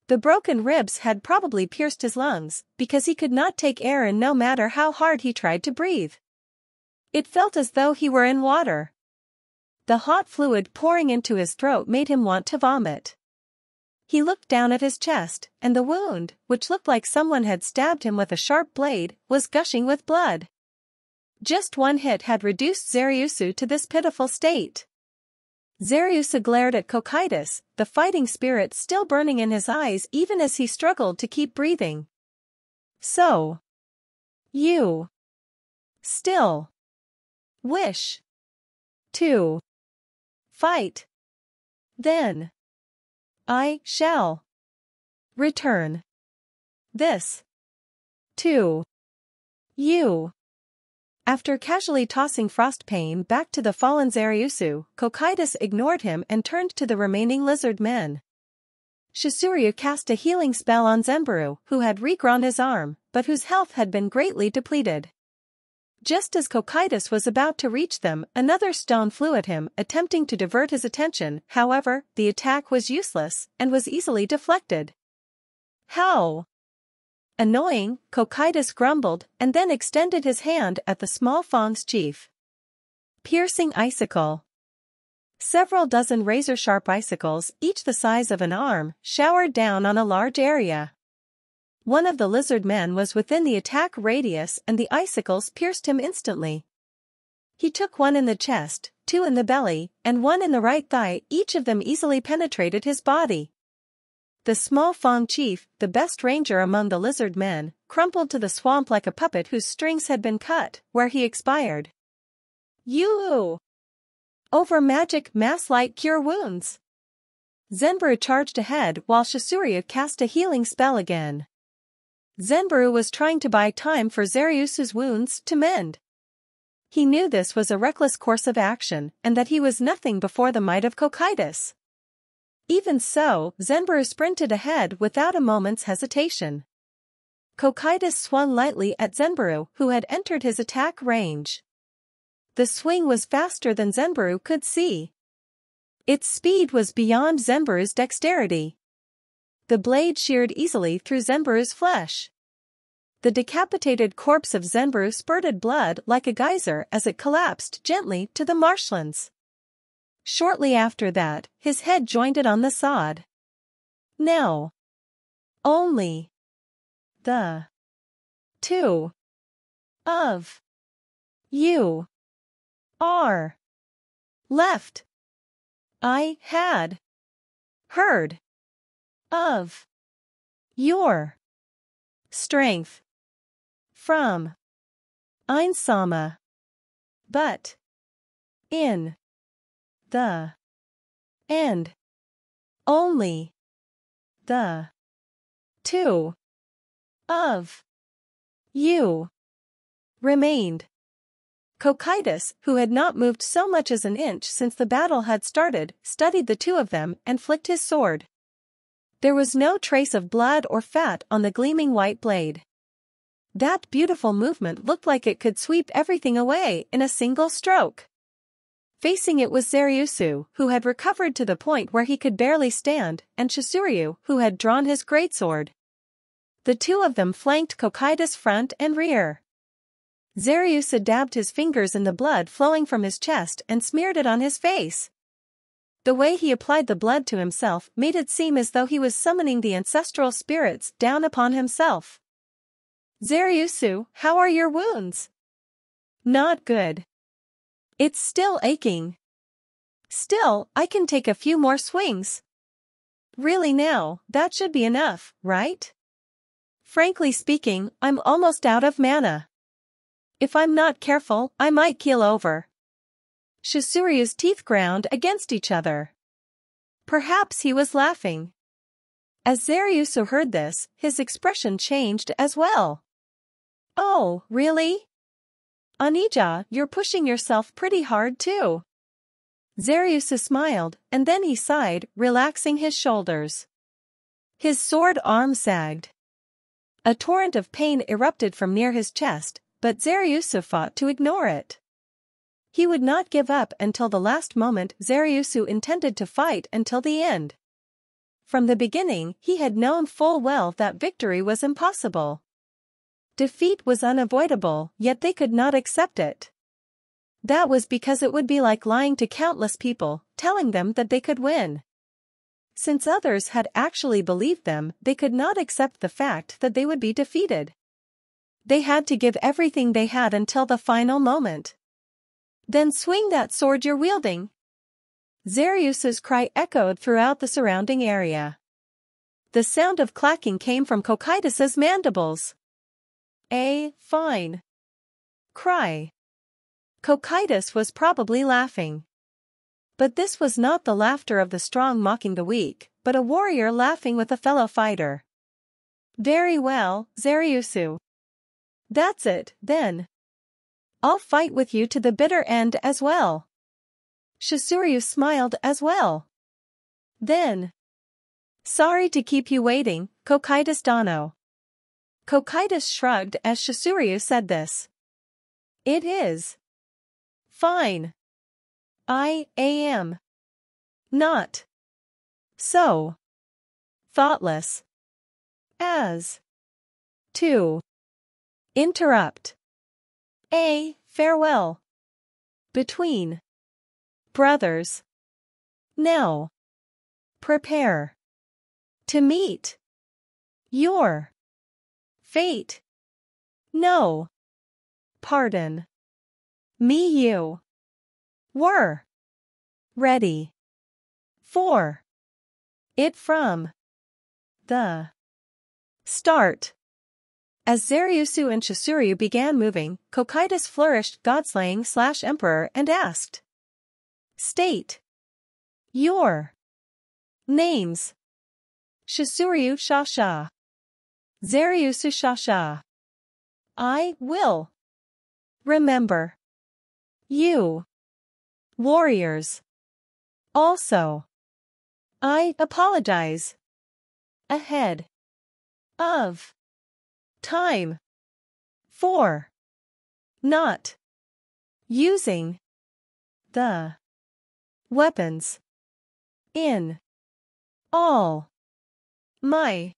The broken ribs had probably pierced his lungs, because he could not take air in no matter how hard he tried to breathe. It felt as though he were in water. The hot fluid pouring into his throat made him want to vomit. He looked down at his chest, and the wound, which looked like someone had stabbed him with a sharp blade, was gushing with blood. Just one hit had reduced Zaryusu to this pitiful state. Zaryusu glared at Cocytus, the fighting spirit still burning in his eyes even as he struggled to keep breathing. So. You. Still. Wish. To. Fight. Then. I shall. Return. This. To. You. After casually tossing Frostpain back to the fallen Zaryusu, Cocytus ignored him and turned to the remaining lizard men. Shasuryu cast a healing spell on Zenberu, who had regrown his arm, but whose health had been greatly depleted. Just as Cocytus was about to reach them, another stone flew at him, attempting to divert his attention, however, the attack was useless, and was easily deflected. How? Annoying, Cocytus grumbled and then extended his hand at the small Fang's chief. Piercing icicle. Several dozen razor-sharp icicles, each the size of an arm, showered down on a large area. One of the lizard men was within the attack radius and the icicles pierced him instantly. He took one in the chest, two in the belly, and one in the right thigh, each of them easily penetrated his body. The small Fang chief, the best ranger among the lizard men, crumpled to the swamp like a puppet whose strings had been cut, where he expired. You! Over magic mass light cure wounds. Zenberu charged ahead while Shasuryu cast a healing spell again. Zenberu was trying to buy time for Zaryusu's wounds to mend. He knew this was a reckless course of action and that he was nothing before the might of Cocytus. Even so, Zenberu sprinted ahead without a moment's hesitation. Cocytus swung lightly at Zenberu who had entered his attack range. The swing was faster than Zenberu could see. Its speed was beyond Zenberu's dexterity. The blade sheared easily through Zenberu's flesh. The decapitated corpse of Zenberu spurted blood like a geyser as it collapsed gently to the marshlands. Shortly after that, his head joined it on the sod. Now. Only. The. Two. Of. You. Are. Left. I had. Heard. Of. Your. Strength. From. Ainz Sama. But. In the and only the two of you remained. Cocytus, who had not moved so much as an inch since the battle had started, studied the two of them and flicked his sword. There was no trace of blood or fat on the gleaming white blade. That beautiful movement looked like it could sweep everything away in a single stroke. Facing it was Zaryusu, who had recovered to the point where he could barely stand, and Shasuryu, who had drawn his greatsword. The two of them flanked Cocytus front and rear. Zaryusu dabbed his fingers in the blood flowing from his chest and smeared it on his face. The way he applied the blood to himself made it seem as though he was summoning the ancestral spirits down upon himself. Zaryusu, how are your wounds? Not good. It's still aching. Still, I can take a few more swings. Really now, that should be enough, right? Frankly speaking, I'm almost out of mana. If I'm not careful, I might keel over. Shasuryu's teeth ground against each other. Perhaps he was laughing. As Zaryusu heard this, his expression changed as well. Oh, really? Anija, you're pushing yourself pretty hard too. Zaryusu smiled, and then he sighed, relaxing his shoulders. His sword arm sagged. A torrent of pain erupted from near his chest, but Zaryusu fought to ignore it. He would not give up until the last moment Zaryusu intended to fight until the end. From the beginning, he had known full well that victory was impossible. Defeat was unavoidable, yet they could not accept it. That was because it would be like lying to countless people, telling them that they could win. Since others had actually believed them, they could not accept the fact that they would be defeated. They had to give everything they had until the final moment. Then swing that sword you're wielding. Zaryusu's cry echoed throughout the surrounding area. The sound of clacking came from Cocytus's mandibles. A fine cry. Cocytus was probably laughing. But this was not the laughter of the strong mocking the weak, but a warrior laughing with a fellow fighter. Very well, Zaryusu. That's it, then. I'll fight with you to the bitter end as well. Shasuryu smiled as well. Then. Sorry to keep you waiting, Cocytus Dono. Cocytus shrugged as Shasuryu said this. It is. Fine. I am. Not. So. Thoughtless. As. To. Interrupt. A. Farewell. Between. Brothers. Now. Prepare. To meet. Your. Fate. No. Pardon. Me you. Were. Ready. For. It from. The. Start. As Zaryusu and Shasuryu began moving, Cocytus flourished Godslaying slash Emperor and asked. State. Your. Names. Shasuryu Shasha. Zaryusu Shasha. I will. Remember. You. Warriors. Also. I apologize. Ahead. Of. Time. For. Not. Using. The. Weapons. In. All. My.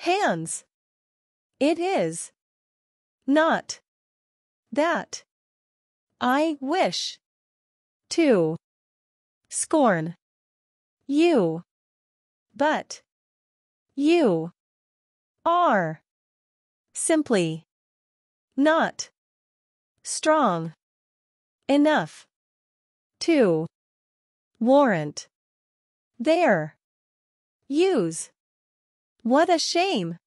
Hands. It is. Not. That. I wish. To. Scorn. You. But. You. Are. Simply. Not. Strong. Enough. To. Warrant. There. Use. What a shame.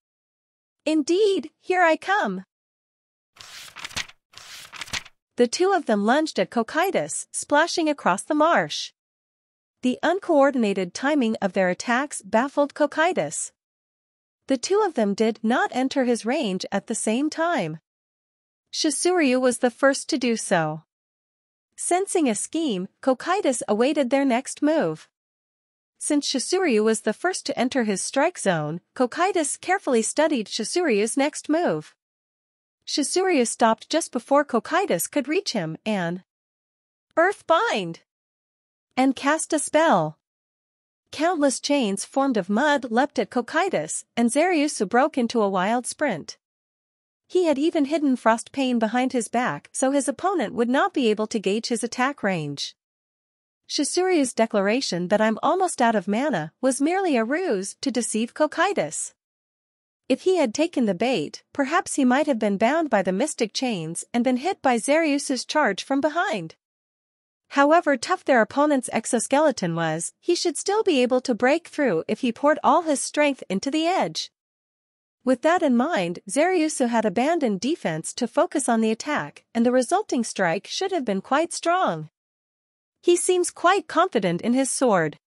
Indeed, here I come. The two of them lunged at Cocytus, splashing across the marsh. The uncoordinated timing of their attacks baffled Cocytus. The two of them did not enter his range at the same time. Shasuryu was the first to do so. Sensing a scheme, Cocytus awaited their next move. Since Shasuryu was the first to enter his strike zone, Cocytus carefully studied Shasuryu's next move. Shasuryu stopped just before Cocytus could reach him and Earth bind! And cast a spell. Countless chains formed of mud leapt at Cocytus, and Zaryusu broke into a wild sprint. He had even hidden frost pain behind his back so his opponent would not be able to gauge his attack range. Shasuryu's declaration that I'm almost out of mana was merely a ruse to deceive Cocytus. If he had taken the bait, perhaps he might have been bound by the mystic chains and been hit by Zaryusu's charge from behind. However tough their opponent's exoskeleton was, he should still be able to break through if he poured all his strength into the edge. With that in mind, Zaryusu had abandoned defense to focus on the attack, and the resulting strike should have been quite strong. He seems quite confident in his sword.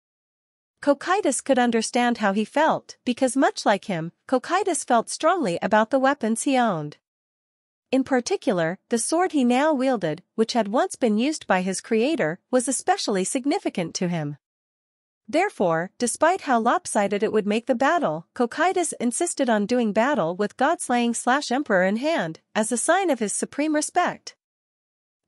Cocytus could understand how he felt, because much like him, Cocytus felt strongly about the weapons he owned. In particular, the sword he now wielded, which had once been used by his creator, was especially significant to him. Therefore, despite how lopsided it would make the battle, Cocytus insisted on doing battle with Godslaying slash Emperor in hand, as a sign of his supreme respect.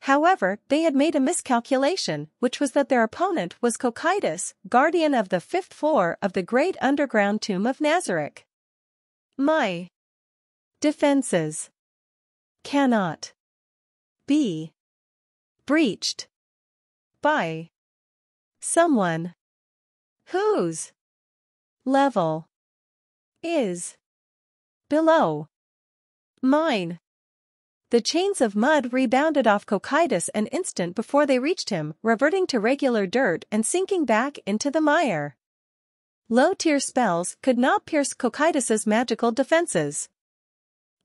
However, they had made a miscalculation, which was that their opponent was Cocytus, guardian of the fifth floor of the great underground tomb of Nazarick. My defenses cannot be breached by someone whose level is below mine. The chains of mud rebounded off Cocytus an instant before they reached him, reverting to regular dirt and sinking back into the mire. Low tier spells could not pierce Cocytus's magical defenses.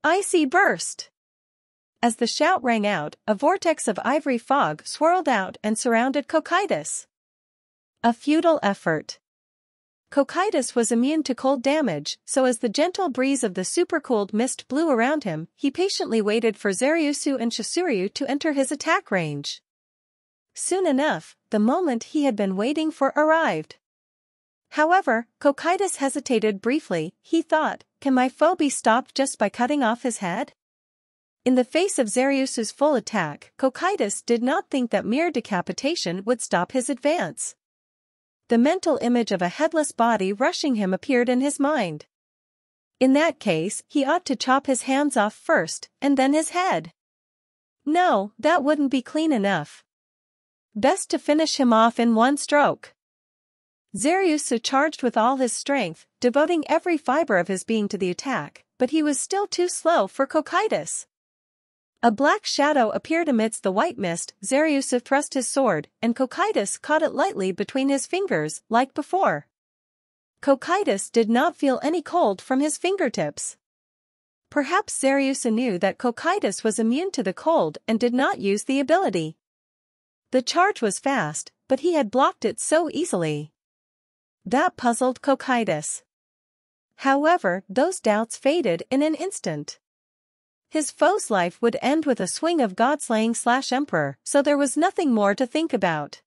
Icy burst! As the shout rang out, a vortex of ivory fog swirled out and surrounded Cocytus. A futile effort. Cocytus was immune to cold damage, so as the gentle breeze of the supercooled mist blew around him, he patiently waited for Zaryusu and Shasuryu to enter his attack range. Soon enough, the moment he had been waiting for arrived. However, Cocytus hesitated briefly, he thought, can my foe be stopped just by cutting off his head? In the face of Zaryusu's full attack, Cocytus did not think that mere decapitation would stop his advance the mental image of a headless body rushing him appeared in his mind. In that case, he ought to chop his hands off first, and then his head. No, that wouldn't be clean enough. Best to finish him off in one stroke. Zaryusu charged with all his strength, devoting every fiber of his being to the attack, but he was still too slow for Cocytus. A black shadow appeared amidst the white mist, Zaryusu thrust his sword, and Cocytus caught it lightly between his fingers, like before. Cocytus did not feel any cold from his fingertips. Perhaps Zaryusu knew that Cocytus was immune to the cold and did not use the ability. The charge was fast, but he had blocked it so easily. That puzzled Cocytus. However, those doubts faded in an instant. His foe's life would end with a swing of godslaying slash emperor, so there was nothing more to think about.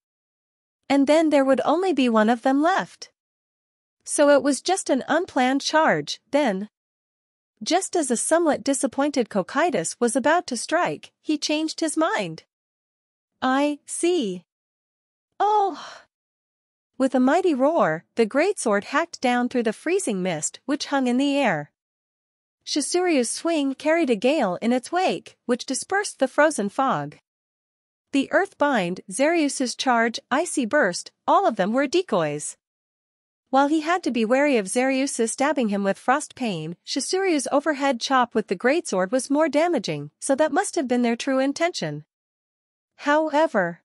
And then there would only be one of them left. So it was just an unplanned charge, then. Just as a somewhat disappointed Cocytus was about to strike, he changed his mind. I see. Oh! With a mighty roar, the greatsword hacked down through the freezing mist which hung in the air. Shasuryu's swing carried a gale in its wake, which dispersed the frozen fog. The Earthbind, Zaryusu's charge, Icy Burst, all of them were decoys. While he had to be wary of Zaryusu stabbing him with frost pain, Shasuryu's overhead chop with the greatsword was more damaging, so that must have been their true intention. However,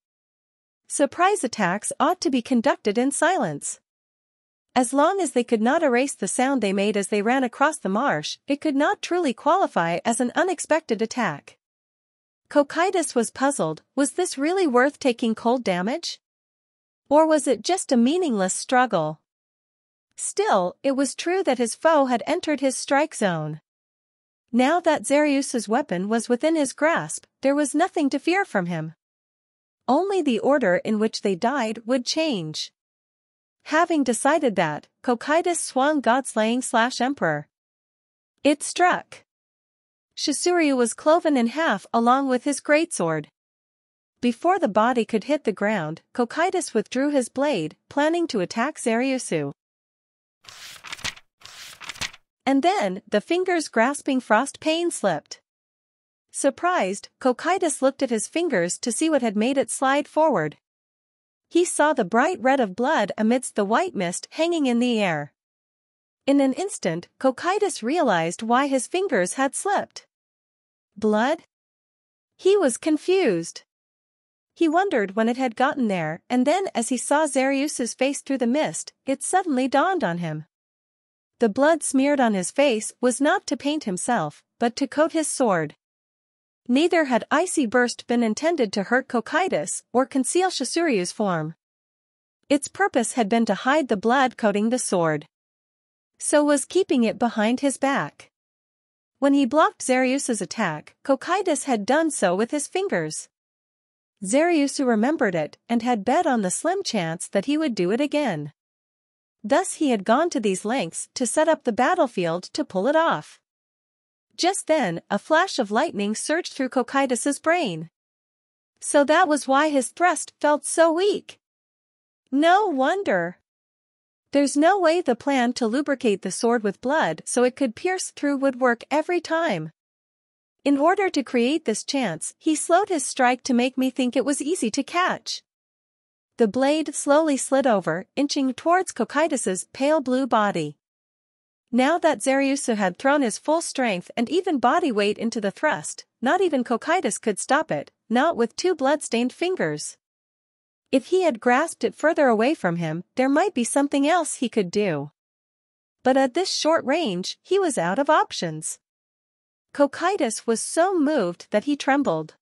surprise attacks ought to be conducted in silence. As long as they could not erase the sound they made as they ran across the marsh, it could not truly qualify as an unexpected attack. Cocytus was puzzled, was this really worth taking cold damage? Or was it just a meaningless struggle? Still, it was true that his foe had entered his strike zone. Now that Zaryusu's weapon was within his grasp, there was nothing to fear from him. Only the order in which they died would change. Having decided that, Cocytus swung Godslaying slash Emperor. It struck. Shasuryu was cloven in half along with his greatsword. Before the body could hit the ground, Cocytus withdrew his blade, planning to attack Zaryusu. And then, the fingers grasping frost pain slipped. Surprised, Cocytus looked at his fingers to see what had made it slide forward. He saw the bright red of blood amidst the white mist hanging in the air. In an instant, Cocytus realized why his fingers had slipped. Blood? He was confused. He wondered when it had gotten there, and then as he saw Zaryusu's face through the mist, it suddenly dawned on him. The blood smeared on his face was not to paint himself, but to coat his sword. Neither had Icy Burst been intended to hurt Cocytus or conceal Shasuryu's form. Its purpose had been to hide the blood coating the sword. So was keeping it behind his back. When he blocked Zaryusu's attack, Cocytus had done so with his fingers. Zaryusu remembered it and had bet on the slim chance that he would do it again. Thus he had gone to these lengths to set up the battlefield to pull it off. Just then, a flash of lightning surged through Cocytus's brain. So that was why his thrust felt so weak. No wonder. There's no way the plan to lubricate the sword with blood so it could pierce through would work every time. In order to create this chance, he slowed his strike to make me think it was easy to catch. The blade slowly slid over, inching towards Cocytus's pale blue body. Now that Zaryusu had thrown his full strength and even body weight into the thrust, not even Cocytus could stop it, not with two blood-stained fingers. If he had grasped it further away from him, there might be something else he could do. But at this short range, he was out of options. Cocytus was so moved that he trembled.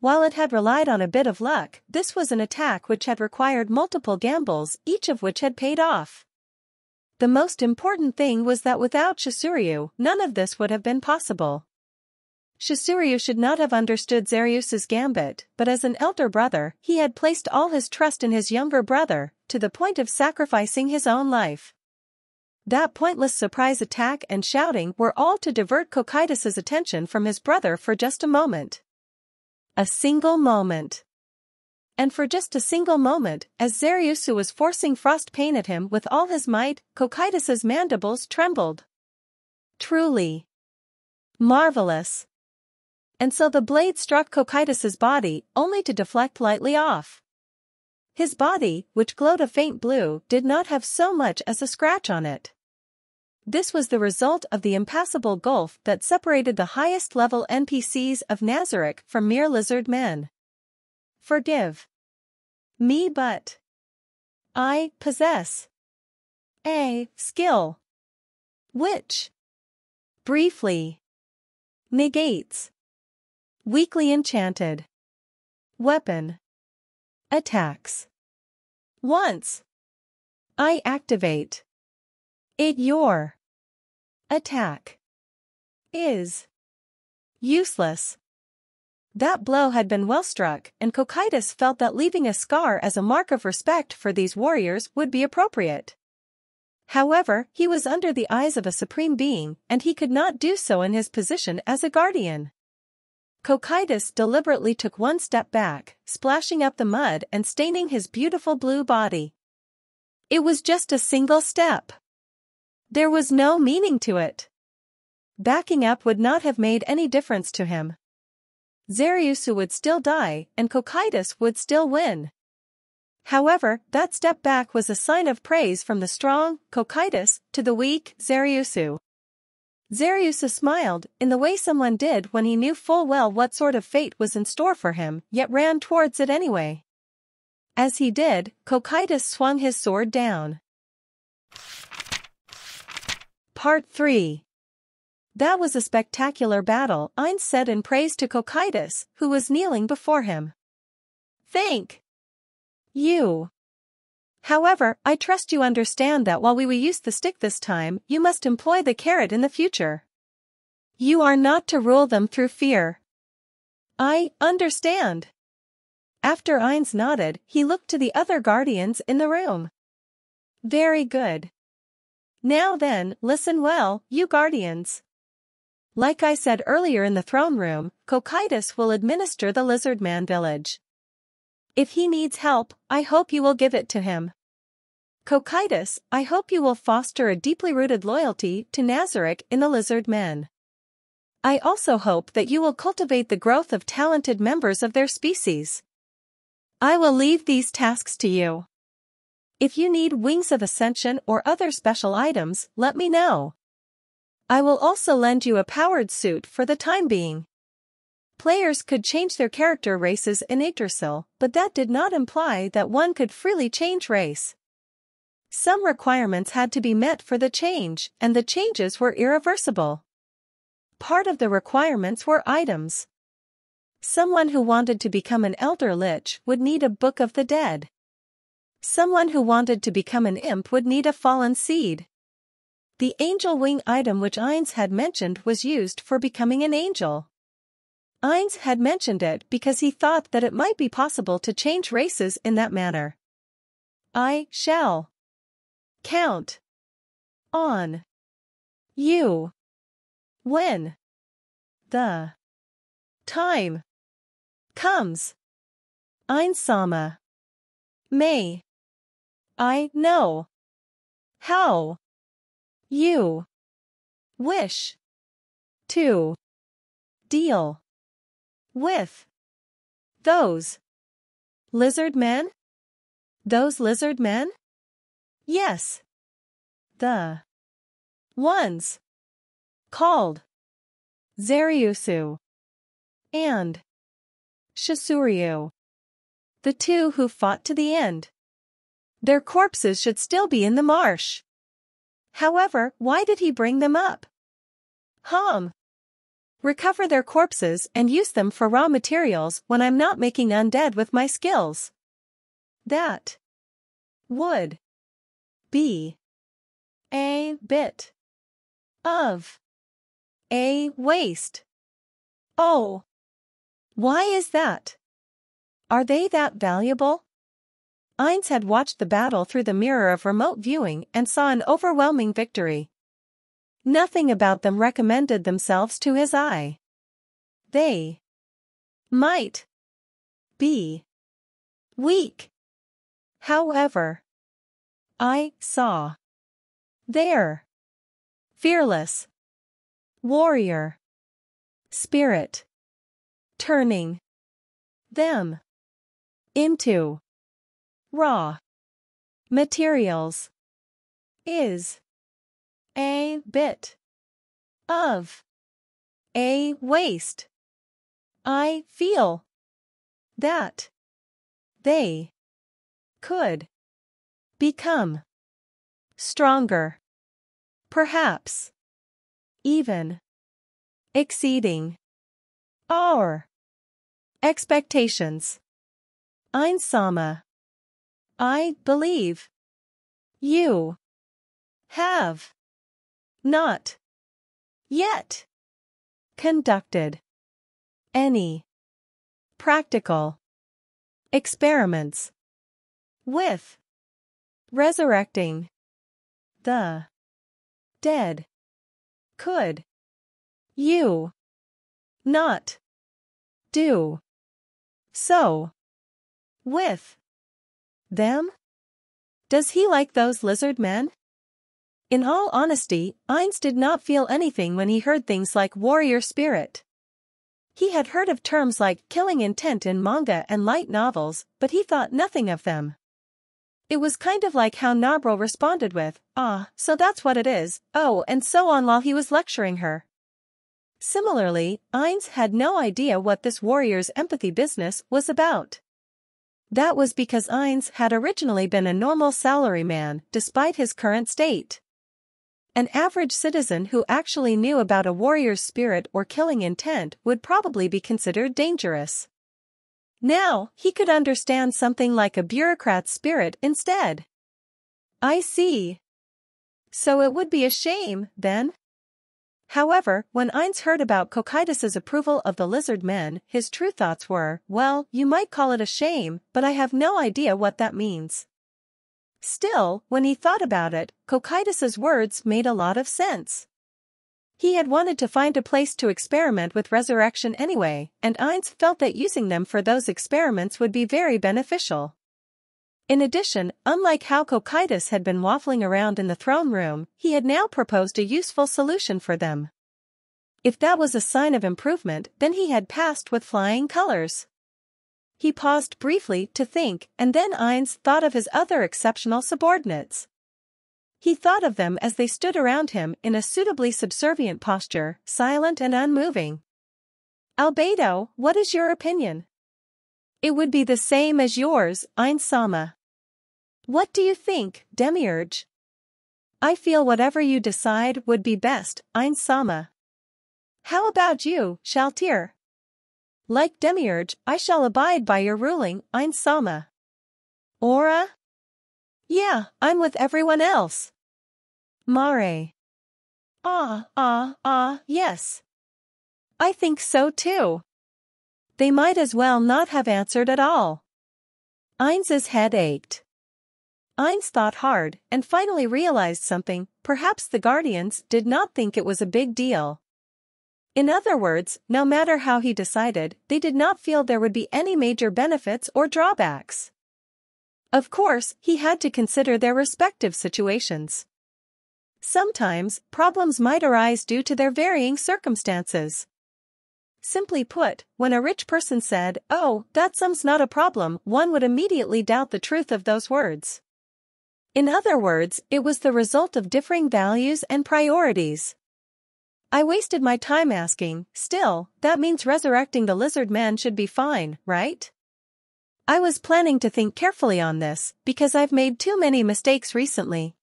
While it had relied on a bit of luck, this was an attack which had required multiple gambles, each of which had paid off. The most important thing was that without Shasuryu, none of this would have been possible. Shasuryu should not have understood Zaryusu's gambit, but as an elder brother, he had placed all his trust in his younger brother, to the point of sacrificing his own life. That pointless surprise attack and shouting were all to divert Cocytus's attention from his brother for just a moment. A single moment. And for just a single moment, as Zaryusu was forcing frost pain at him with all his might, Cocytus's mandibles trembled. Truly. Marvelous. And so the blade struck Cocytus's body, only to deflect lightly off. His body, which glowed a faint blue, did not have so much as a scratch on it. This was the result of the impassable gulf that separated the highest-level NPCs of Nazarick from mere lizard men. Forgive. Me but. I possess. A skill. Which? Briefly. Negates. Weakly enchanted. Weapon. Attacks. Once. I activate. It your. Attack. Is. Useless that blow had been well struck, and Cocytus felt that leaving a scar as a mark of respect for these warriors would be appropriate. However, he was under the eyes of a supreme being, and he could not do so in his position as a guardian. Cocytus deliberately took one step back, splashing up the mud and staining his beautiful blue body. It was just a single step. There was no meaning to it. Backing up would not have made any difference to him. Zaryusu would still die, and Cocytus would still win. However, that step back was a sign of praise from the strong, Cocytus, to the weak, Zaryusu. Zaryusu smiled, in the way someone did when he knew full well what sort of fate was in store for him, yet ran towards it anyway. As he did, Cocytus swung his sword down. Part 3 that was a spectacular battle, Ainz said in praise to Cocytus, who was kneeling before him. Thank you. However, I trust you understand that while we will use the stick this time, you must employ the carrot in the future. You are not to rule them through fear. I understand. After Ainz nodded, he looked to the other guardians in the room. Very good. Now then, listen well, you guardians. Like I said earlier in the throne room, Cocytus will administer the Lizard Man village. If he needs help, I hope you will give it to him. Cocytus, I hope you will foster a deeply rooted loyalty to Nazarick in the Lizard Men. I also hope that you will cultivate the growth of talented members of their species. I will leave these tasks to you. If you need Wings of Ascension or other special items, let me know. I will also lend you a powered suit for the time being. Players could change their character races in Yggdrasil, but that did not imply that one could freely change race. Some requirements had to be met for the change, and the changes were irreversible. Part of the requirements were items. Someone who wanted to become an Elder Lich would need a Book of the Dead. Someone who wanted to become an imp would need a fallen seed. The angel wing item which Ainz had mentioned was used for becoming an angel. Ainz had mentioned it because he thought that it might be possible to change races in that manner. I shall count on you when the time comes. Ainz Sama. May I know how you wish to deal with those lizard men? Those lizard men? Yes. The ones called Zaryusu and Shasuryu. The two who fought to the end. Their corpses should still be in the marsh. However, why did he bring them up? Hum. Recover their corpses and use them for raw materials when I'm not making undead with my skills. That would be a bit of a waste. Oh. Why is that? Are they that valuable? Ainz had watched the battle through the mirror of remote viewing and saw an overwhelming victory. Nothing about them recommended themselves to his eye. They might be weak. However, I saw their fearless warrior spirit turning them into raw materials is a bit of a waste. I feel that they could become stronger, perhaps even exceeding our expectations. Ainz Sama. I believe. You. Have. Not. Yet. Conducted. Any. Practical. Experiments. With. Resurrecting. The. Dead. Could. You. Not. Do. So. With them? Does he like those lizard men? In all honesty, Ainz did not feel anything when he heard things like warrior spirit. He had heard of terms like killing intent in manga and light novels, but he thought nothing of them. It was kind of like how Nabro responded with, ah, so that's what it is, oh, and so on while he was lecturing her. Similarly, Ainz had no idea what this warrior's empathy business was about. That was because Ainz had originally been a normal salaryman despite his current state. An average citizen who actually knew about a warrior's spirit or killing intent would probably be considered dangerous. Now, he could understand something like a bureaucrat's spirit instead. I see. So it would be a shame, then? However, when Ainz heard about Cocytus's approval of the lizard men, his true thoughts were, well, you might call it a shame, but I have no idea what that means. Still, when he thought about it, Cocytus's words made a lot of sense. He had wanted to find a place to experiment with resurrection anyway, and Ainz felt that using them for those experiments would be very beneficial. In addition, unlike how Cocytus had been waffling around in the throne room, he had now proposed a useful solution for them. If that was a sign of improvement, then he had passed with flying colors. He paused briefly to think, and then Ainz thought of his other exceptional subordinates. He thought of them as they stood around him in a suitably subservient posture, silent and unmoving. Albedo, what is your opinion? It would be the same as yours, Ainz Sama. What do you think, Demiurge? I feel whatever you decide would be best, Ainz Sama. How about you, Shalltear? Like Demiurge, I shall abide by your ruling, Ainz Sama. Aura? Yeah, I'm with everyone else. Mare. Ah, ah, ah, yes. I think so too. They might as well not have answered at all. Ainz's head ached. Ainz thought hard and finally realized something, perhaps the Guardians did not think it was a big deal. In other words, no matter how he decided, they did not feel there would be any major benefits or drawbacks. Of course, he had to consider their respective situations. Sometimes, problems might arise due to their varying circumstances. Simply put, when a rich person said, oh, that sum's not a problem, one would immediately doubt the truth of those words. In other words, it was the result of differing values and priorities. I wasted my time asking, still, that means resurrecting the lizard man should be fine, right? I was planning to think carefully on this, because I've made too many mistakes recently.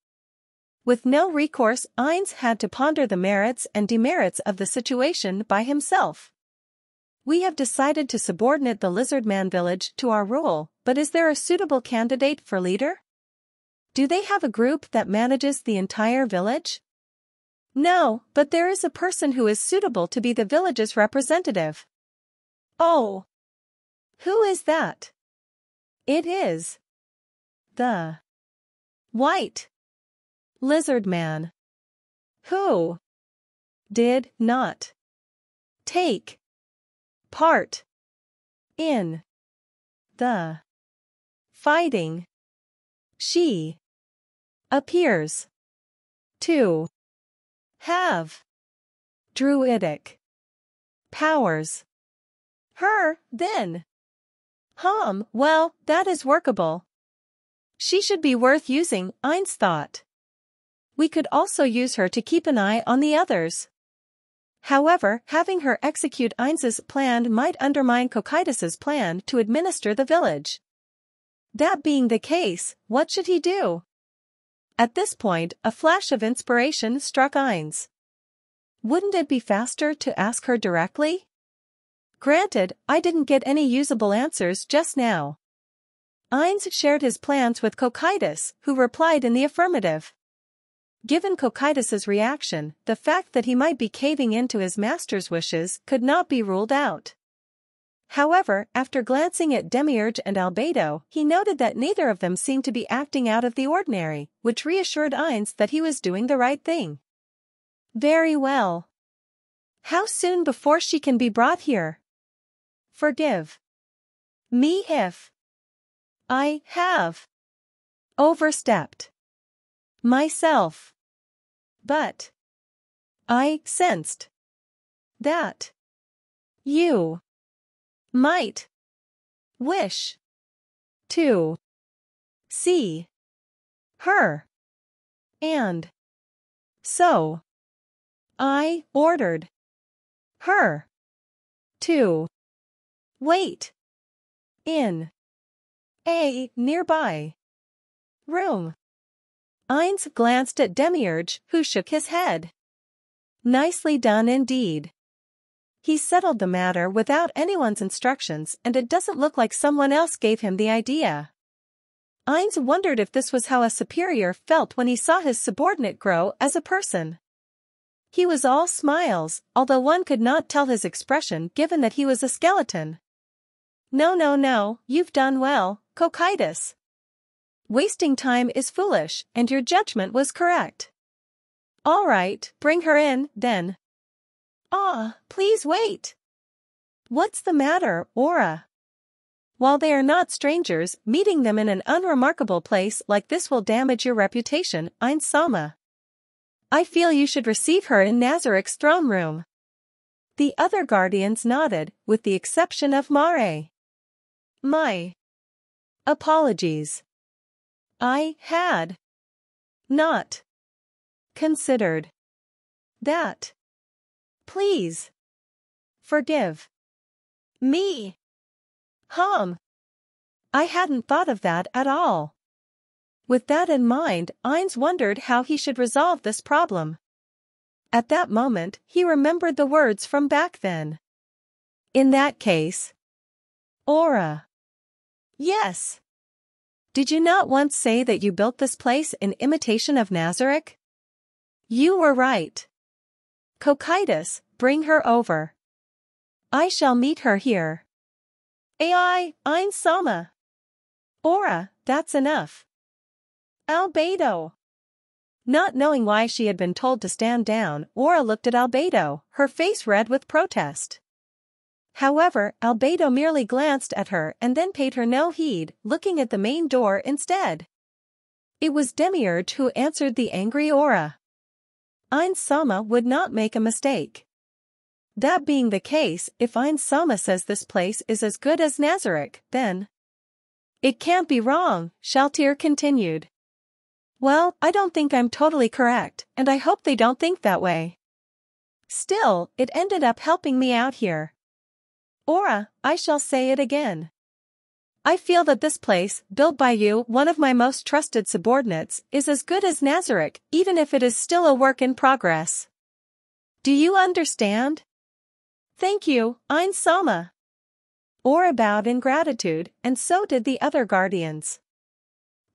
With no recourse, Ainz had to ponder the merits and demerits of the situation by himself. We have decided to subordinate the Lizard Man village to our rule, but is there a suitable candidate for leader? Do they have a group that manages the entire village? No, but there is a person who is suitable to be the village's representative. Oh. Who is that? It is. The. White. Lizard man. Who. Did not. Take. Part. In. The. Fighting. She appears to have druidic powers. Her, then. Hum, well, that is workable. She should be worth using, Ainz thought. We could also use her to keep an eye on the others. However, having her execute Ainz's plan might undermine Cocytus's plan to administer the village. That being the case, what should he do? At this point, a flash of inspiration struck Ainz. Wouldn't it be faster to ask her directly? Granted, I didn't get any usable answers just now. Ainz shared his plans with Cocytus, who replied in the affirmative. Given Cocytus's reaction, the fact that he might be caving into his master's wishes could not be ruled out. However, after glancing at Demiurge and Albedo, he noted that neither of them seemed to be acting out of the ordinary, which reassured Ainz that he was doing the right thing. Very well. How soon before she can be brought here? Forgive me if I have overstepped myself. But I sensed that you might wish to see her and so I ordered her to wait in a nearby room. Ainz glanced at Demiurge, who shook his head. Nicely done indeed. He settled the matter without anyone's instructions and it doesn't look like someone else gave him the idea. Ainz wondered if this was how a superior felt when he saw his subordinate grow as a person. He was all smiles, although one could not tell his expression given that he was a skeleton. No no no, you've done well, Cocytus. Wasting time is foolish, and your judgment was correct. All right, bring her in, then. Ah, please wait. What's the matter, Aura? While they are not strangers, meeting them in an unremarkable place like this will damage your reputation, Ainz Sama. I feel you should receive her in Nazarick's throne room. The other guardians nodded, with the exception of Mare. My apologies. I had not considered that. Please. Forgive. Me. Hum. I hadn't thought of that at all. With that in mind, Ainz wondered how he should resolve this problem. At that moment, he remembered the words from back then. In that case. Aura. Yes. Did you not once say that you built this place in imitation of Nazarick? You were right. Cocytus, bring her over. I shall meet her here. Ai, Ainz Sama. Aura, that's enough. Albedo. Not knowing why she had been told to stand down, Aura looked at Albedo, her face red with protest. However, Albedo merely glanced at her and then paid her no heed, looking at the main door instead. It was Demiurge who answered the angry Aura. Ainz Sama would not make a mistake. That being the case, if Ainz Sama says this place is as good as Nazarick, then... It can't be wrong, Shalltear continued. Well, I don't think I'm totally correct, and I hope they don't think that way. Still, it ended up helping me out here. Aura, I shall say it again. I feel that this place, built by you, one of my most trusted subordinates, is as good as Nazarick, even if it is still a work in progress. Do you understand? Thank you, Ainz Sama. Aura bowed in gratitude, and so did the other guardians.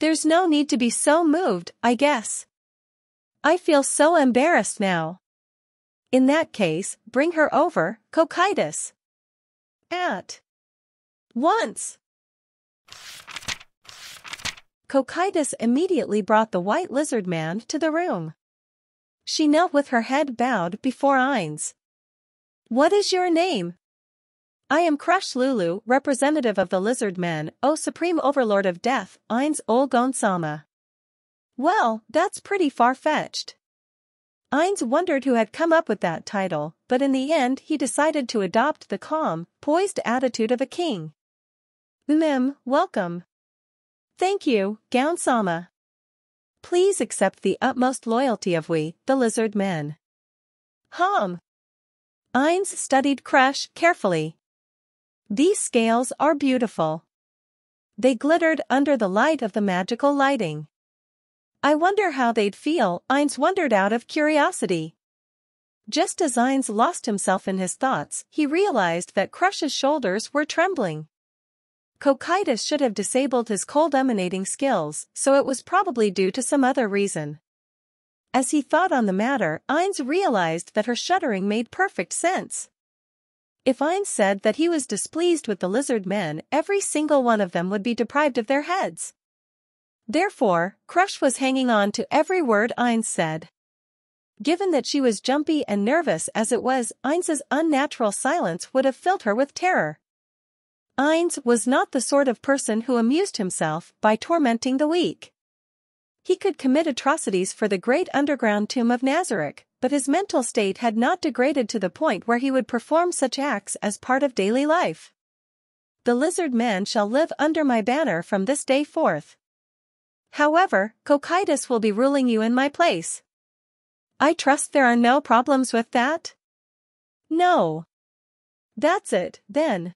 There's no need to be so moved, I guess. I feel so embarrassed now. In that case, bring her over, Cocytus. At once. Cocytus immediately brought the white lizard man to the room. She knelt with her head bowed before Ainz. What is your name? I am Crusch Lulu, representative of the lizard men, O supreme overlord of death, Ainz Ooal Gown Sama. Well, that's pretty far-fetched. Ainz wondered who had come up with that title, but in the end he decided to adopt the calm, poised attitude of a king. Mim, welcome. Thank you, Gaunsama. Please accept the utmost loyalty of we, the lizard men. Hum. Ainz studied Crusch carefully. These scales are beautiful. They glittered under the light of the magical lighting. I wonder how they'd feel, Ainz wondered out of curiosity. Just as Ainz lost himself in his thoughts, he realized that Crusch's shoulders were trembling. Cocytus should have disabled his cold emanating skills, so it was probably due to some other reason. As he thought on the matter, Ainz realized that her shuddering made perfect sense. If Ainz said that he was displeased with the lizard men, every single one of them would be deprived of their heads. Therefore, Crusch was hanging on to every word Ainz said. Given that she was jumpy and nervous as it was, Ainz's unnatural silence would have filled her with terror. Ainz was not the sort of person who amused himself by tormenting the weak. He could commit atrocities for the great underground tomb of Nazarick, but his mental state had not degraded to the point where he would perform such acts as part of daily life. The lizard man shall live under my banner from this day forth. However, Cocytus will be ruling you in my place. I trust there are no problems with that? No. That's it, then.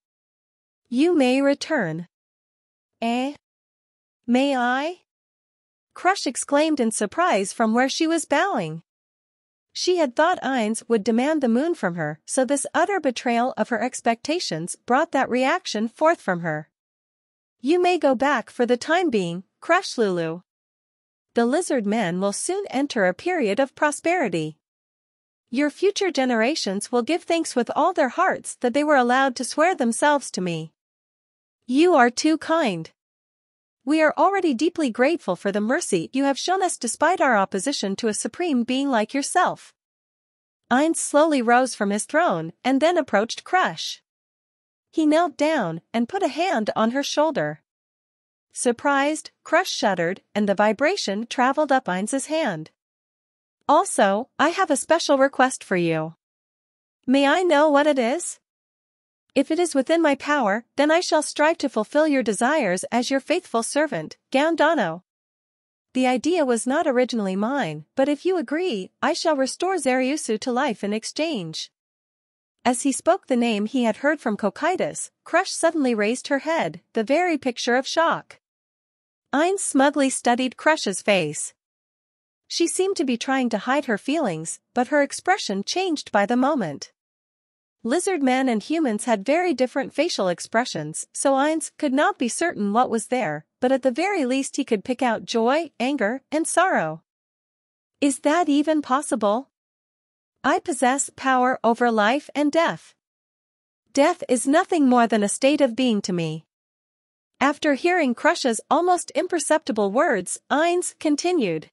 You may return. Eh? May I? Crusch exclaimed in surprise from where she was bowing. She had thought Ainz would demand the moon from her, so this utter betrayal of her expectations brought that reaction forth from her. You may go back for the time being, Crusch Lulu. The lizard men will soon enter a period of prosperity. Your future generations will give thanks with all their hearts that they were allowed to swear themselves to me. You are too kind. We are already deeply grateful for the mercy you have shown us despite our opposition to a supreme being like yourself. Ainz slowly rose from his throne and then approached Crusch. He knelt down and put a hand on her shoulder. Surprised, Crusch shuddered and the vibration traveled up Ainz's hand. Also, I have a special request for you. May I know what it is? If it is within my power, then I shall strive to fulfill your desires as your faithful servant, Gandano. The idea was not originally mine, but if you agree, I shall restore Zaryusu to life in exchange. As he spoke the name he had heard from Cocytus, Crusch suddenly raised her head, the very picture of shock. Ainz smugly studied Crusch's face. She seemed to be trying to hide her feelings, but her expression changed by the moment. Lizard men and humans had very different facial expressions, so Ainz could not be certain what was there, but at the very least he could pick out joy, anger, and sorrow. Is that even possible? I possess power over life and death. Death is nothing more than a state of being to me. After hearing Crusch's almost imperceptible words, Ainz continued.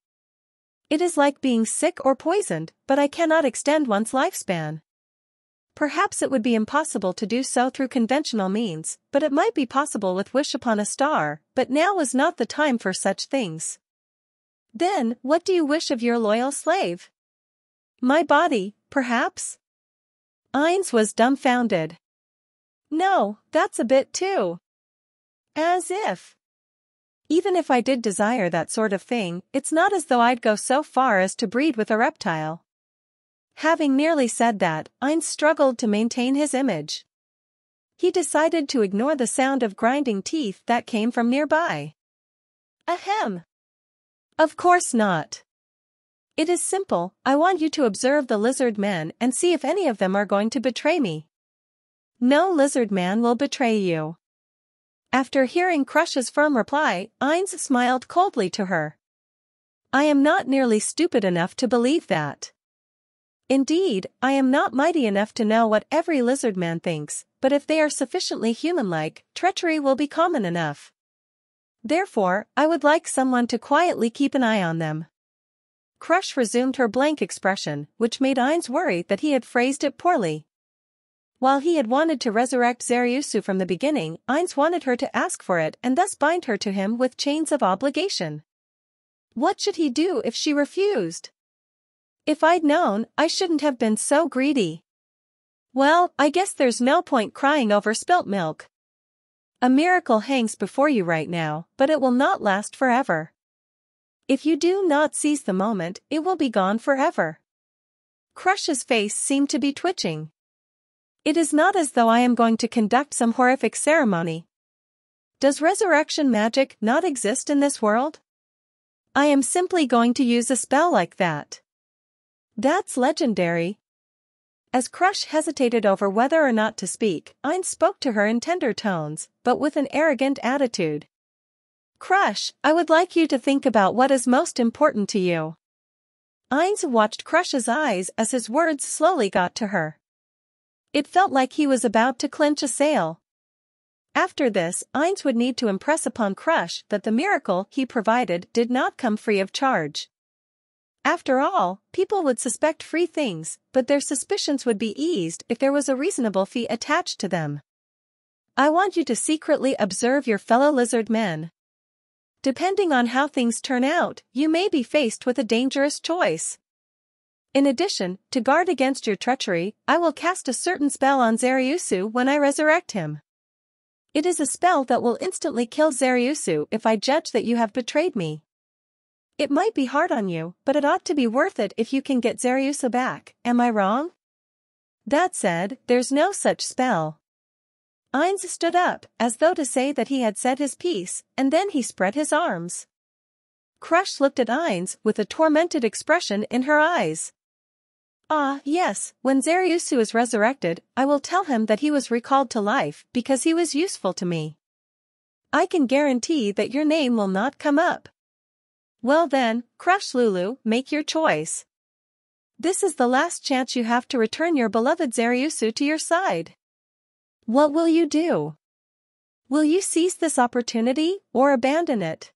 It is like being sick or poisoned, but I cannot extend one's lifespan. Perhaps it would be impossible to do so through conventional means, but it might be possible with Wish Upon a Star, but now is not the time for such things. Then, what do you wish of your loyal slave? My body, perhaps? Ainz was dumbfounded. No, that's a bit too. As if. Even if I did desire that sort of thing, it's not as though I'd go so far as to breed with a reptile. Having nearly said that, Ainz struggled to maintain his image. He decided to ignore the sound of grinding teeth that came from nearby. Ahem. Of course not. It is simple, I want you to observe the lizard men and see if any of them are going to betray me. No lizard man will betray you. After hearing Crusch's firm reply, Ainz smiled coldly to her. I am not nearly stupid enough to believe that. Indeed, I am not mighty enough to know what every lizard man thinks, but if they are sufficiently human-like, treachery will be common enough. Therefore, I would like someone to quietly keep an eye on them. Crusch resumed her blank expression, which made Ainz worry that he had phrased it poorly. While he had wanted to resurrect Zaryusu from the beginning, Ainz wanted her to ask for it and thus bind her to him with chains of obligation. What should he do if she refused? If I'd known, I shouldn't have been so greedy. Well, I guess there's no point crying over spilt milk. A miracle hangs before you right now, but it will not last forever. If you do not seize the moment, it will be gone forever. Crusch's face seemed to be twitching. It is not as though I am going to conduct some horrific ceremony. Does resurrection magic not exist in this world? I am simply going to use a spell like that. That's legendary. As Crusch hesitated over whether or not to speak, Ainz spoke to her in tender tones, but with an arrogant attitude. Crusch, I would like you to think about what is most important to you. Ainz watched Crusch's eyes as his words slowly got to her. It felt like he was about to clinch a sale. After this, Ainz would need to impress upon Crusch that the miracle he provided did not come free of charge. After all, people would suspect free things, but their suspicions would be eased if there was a reasonable fee attached to them. I want you to secretly observe your fellow lizard men. Depending on how things turn out, you may be faced with a dangerous choice. In addition, to guard against your treachery, I will cast a certain spell on Zaryusu when I resurrect him. It is a spell that will instantly kill Zaryusu if I judge that you have betrayed me. It might be hard on you, but it ought to be worth it if you can get Zaryusu back, am I wrong? That said, there's no such spell. Ainz stood up, as though to say that he had said his piece, and then he spread his arms. Crusch looked at Ainz with a tormented expression in her eyes. Ah, yes, when Zaryusu is resurrected, I will tell him that he was recalled to life because he was useful to me. I can guarantee that your name will not come up. Well then, Crusch Lulu, make your choice. This is the last chance you have to return your beloved Zaryusu to your side. What will you do? Will you seize this opportunity or abandon it?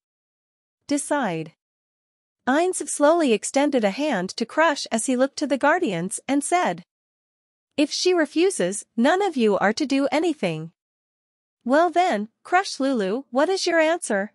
Decide. Ainz slowly extended a hand to Crusch as he looked to the guardians and said. If she refuses, none of you are to do anything. Well then, Crusch Lulu, what is your answer?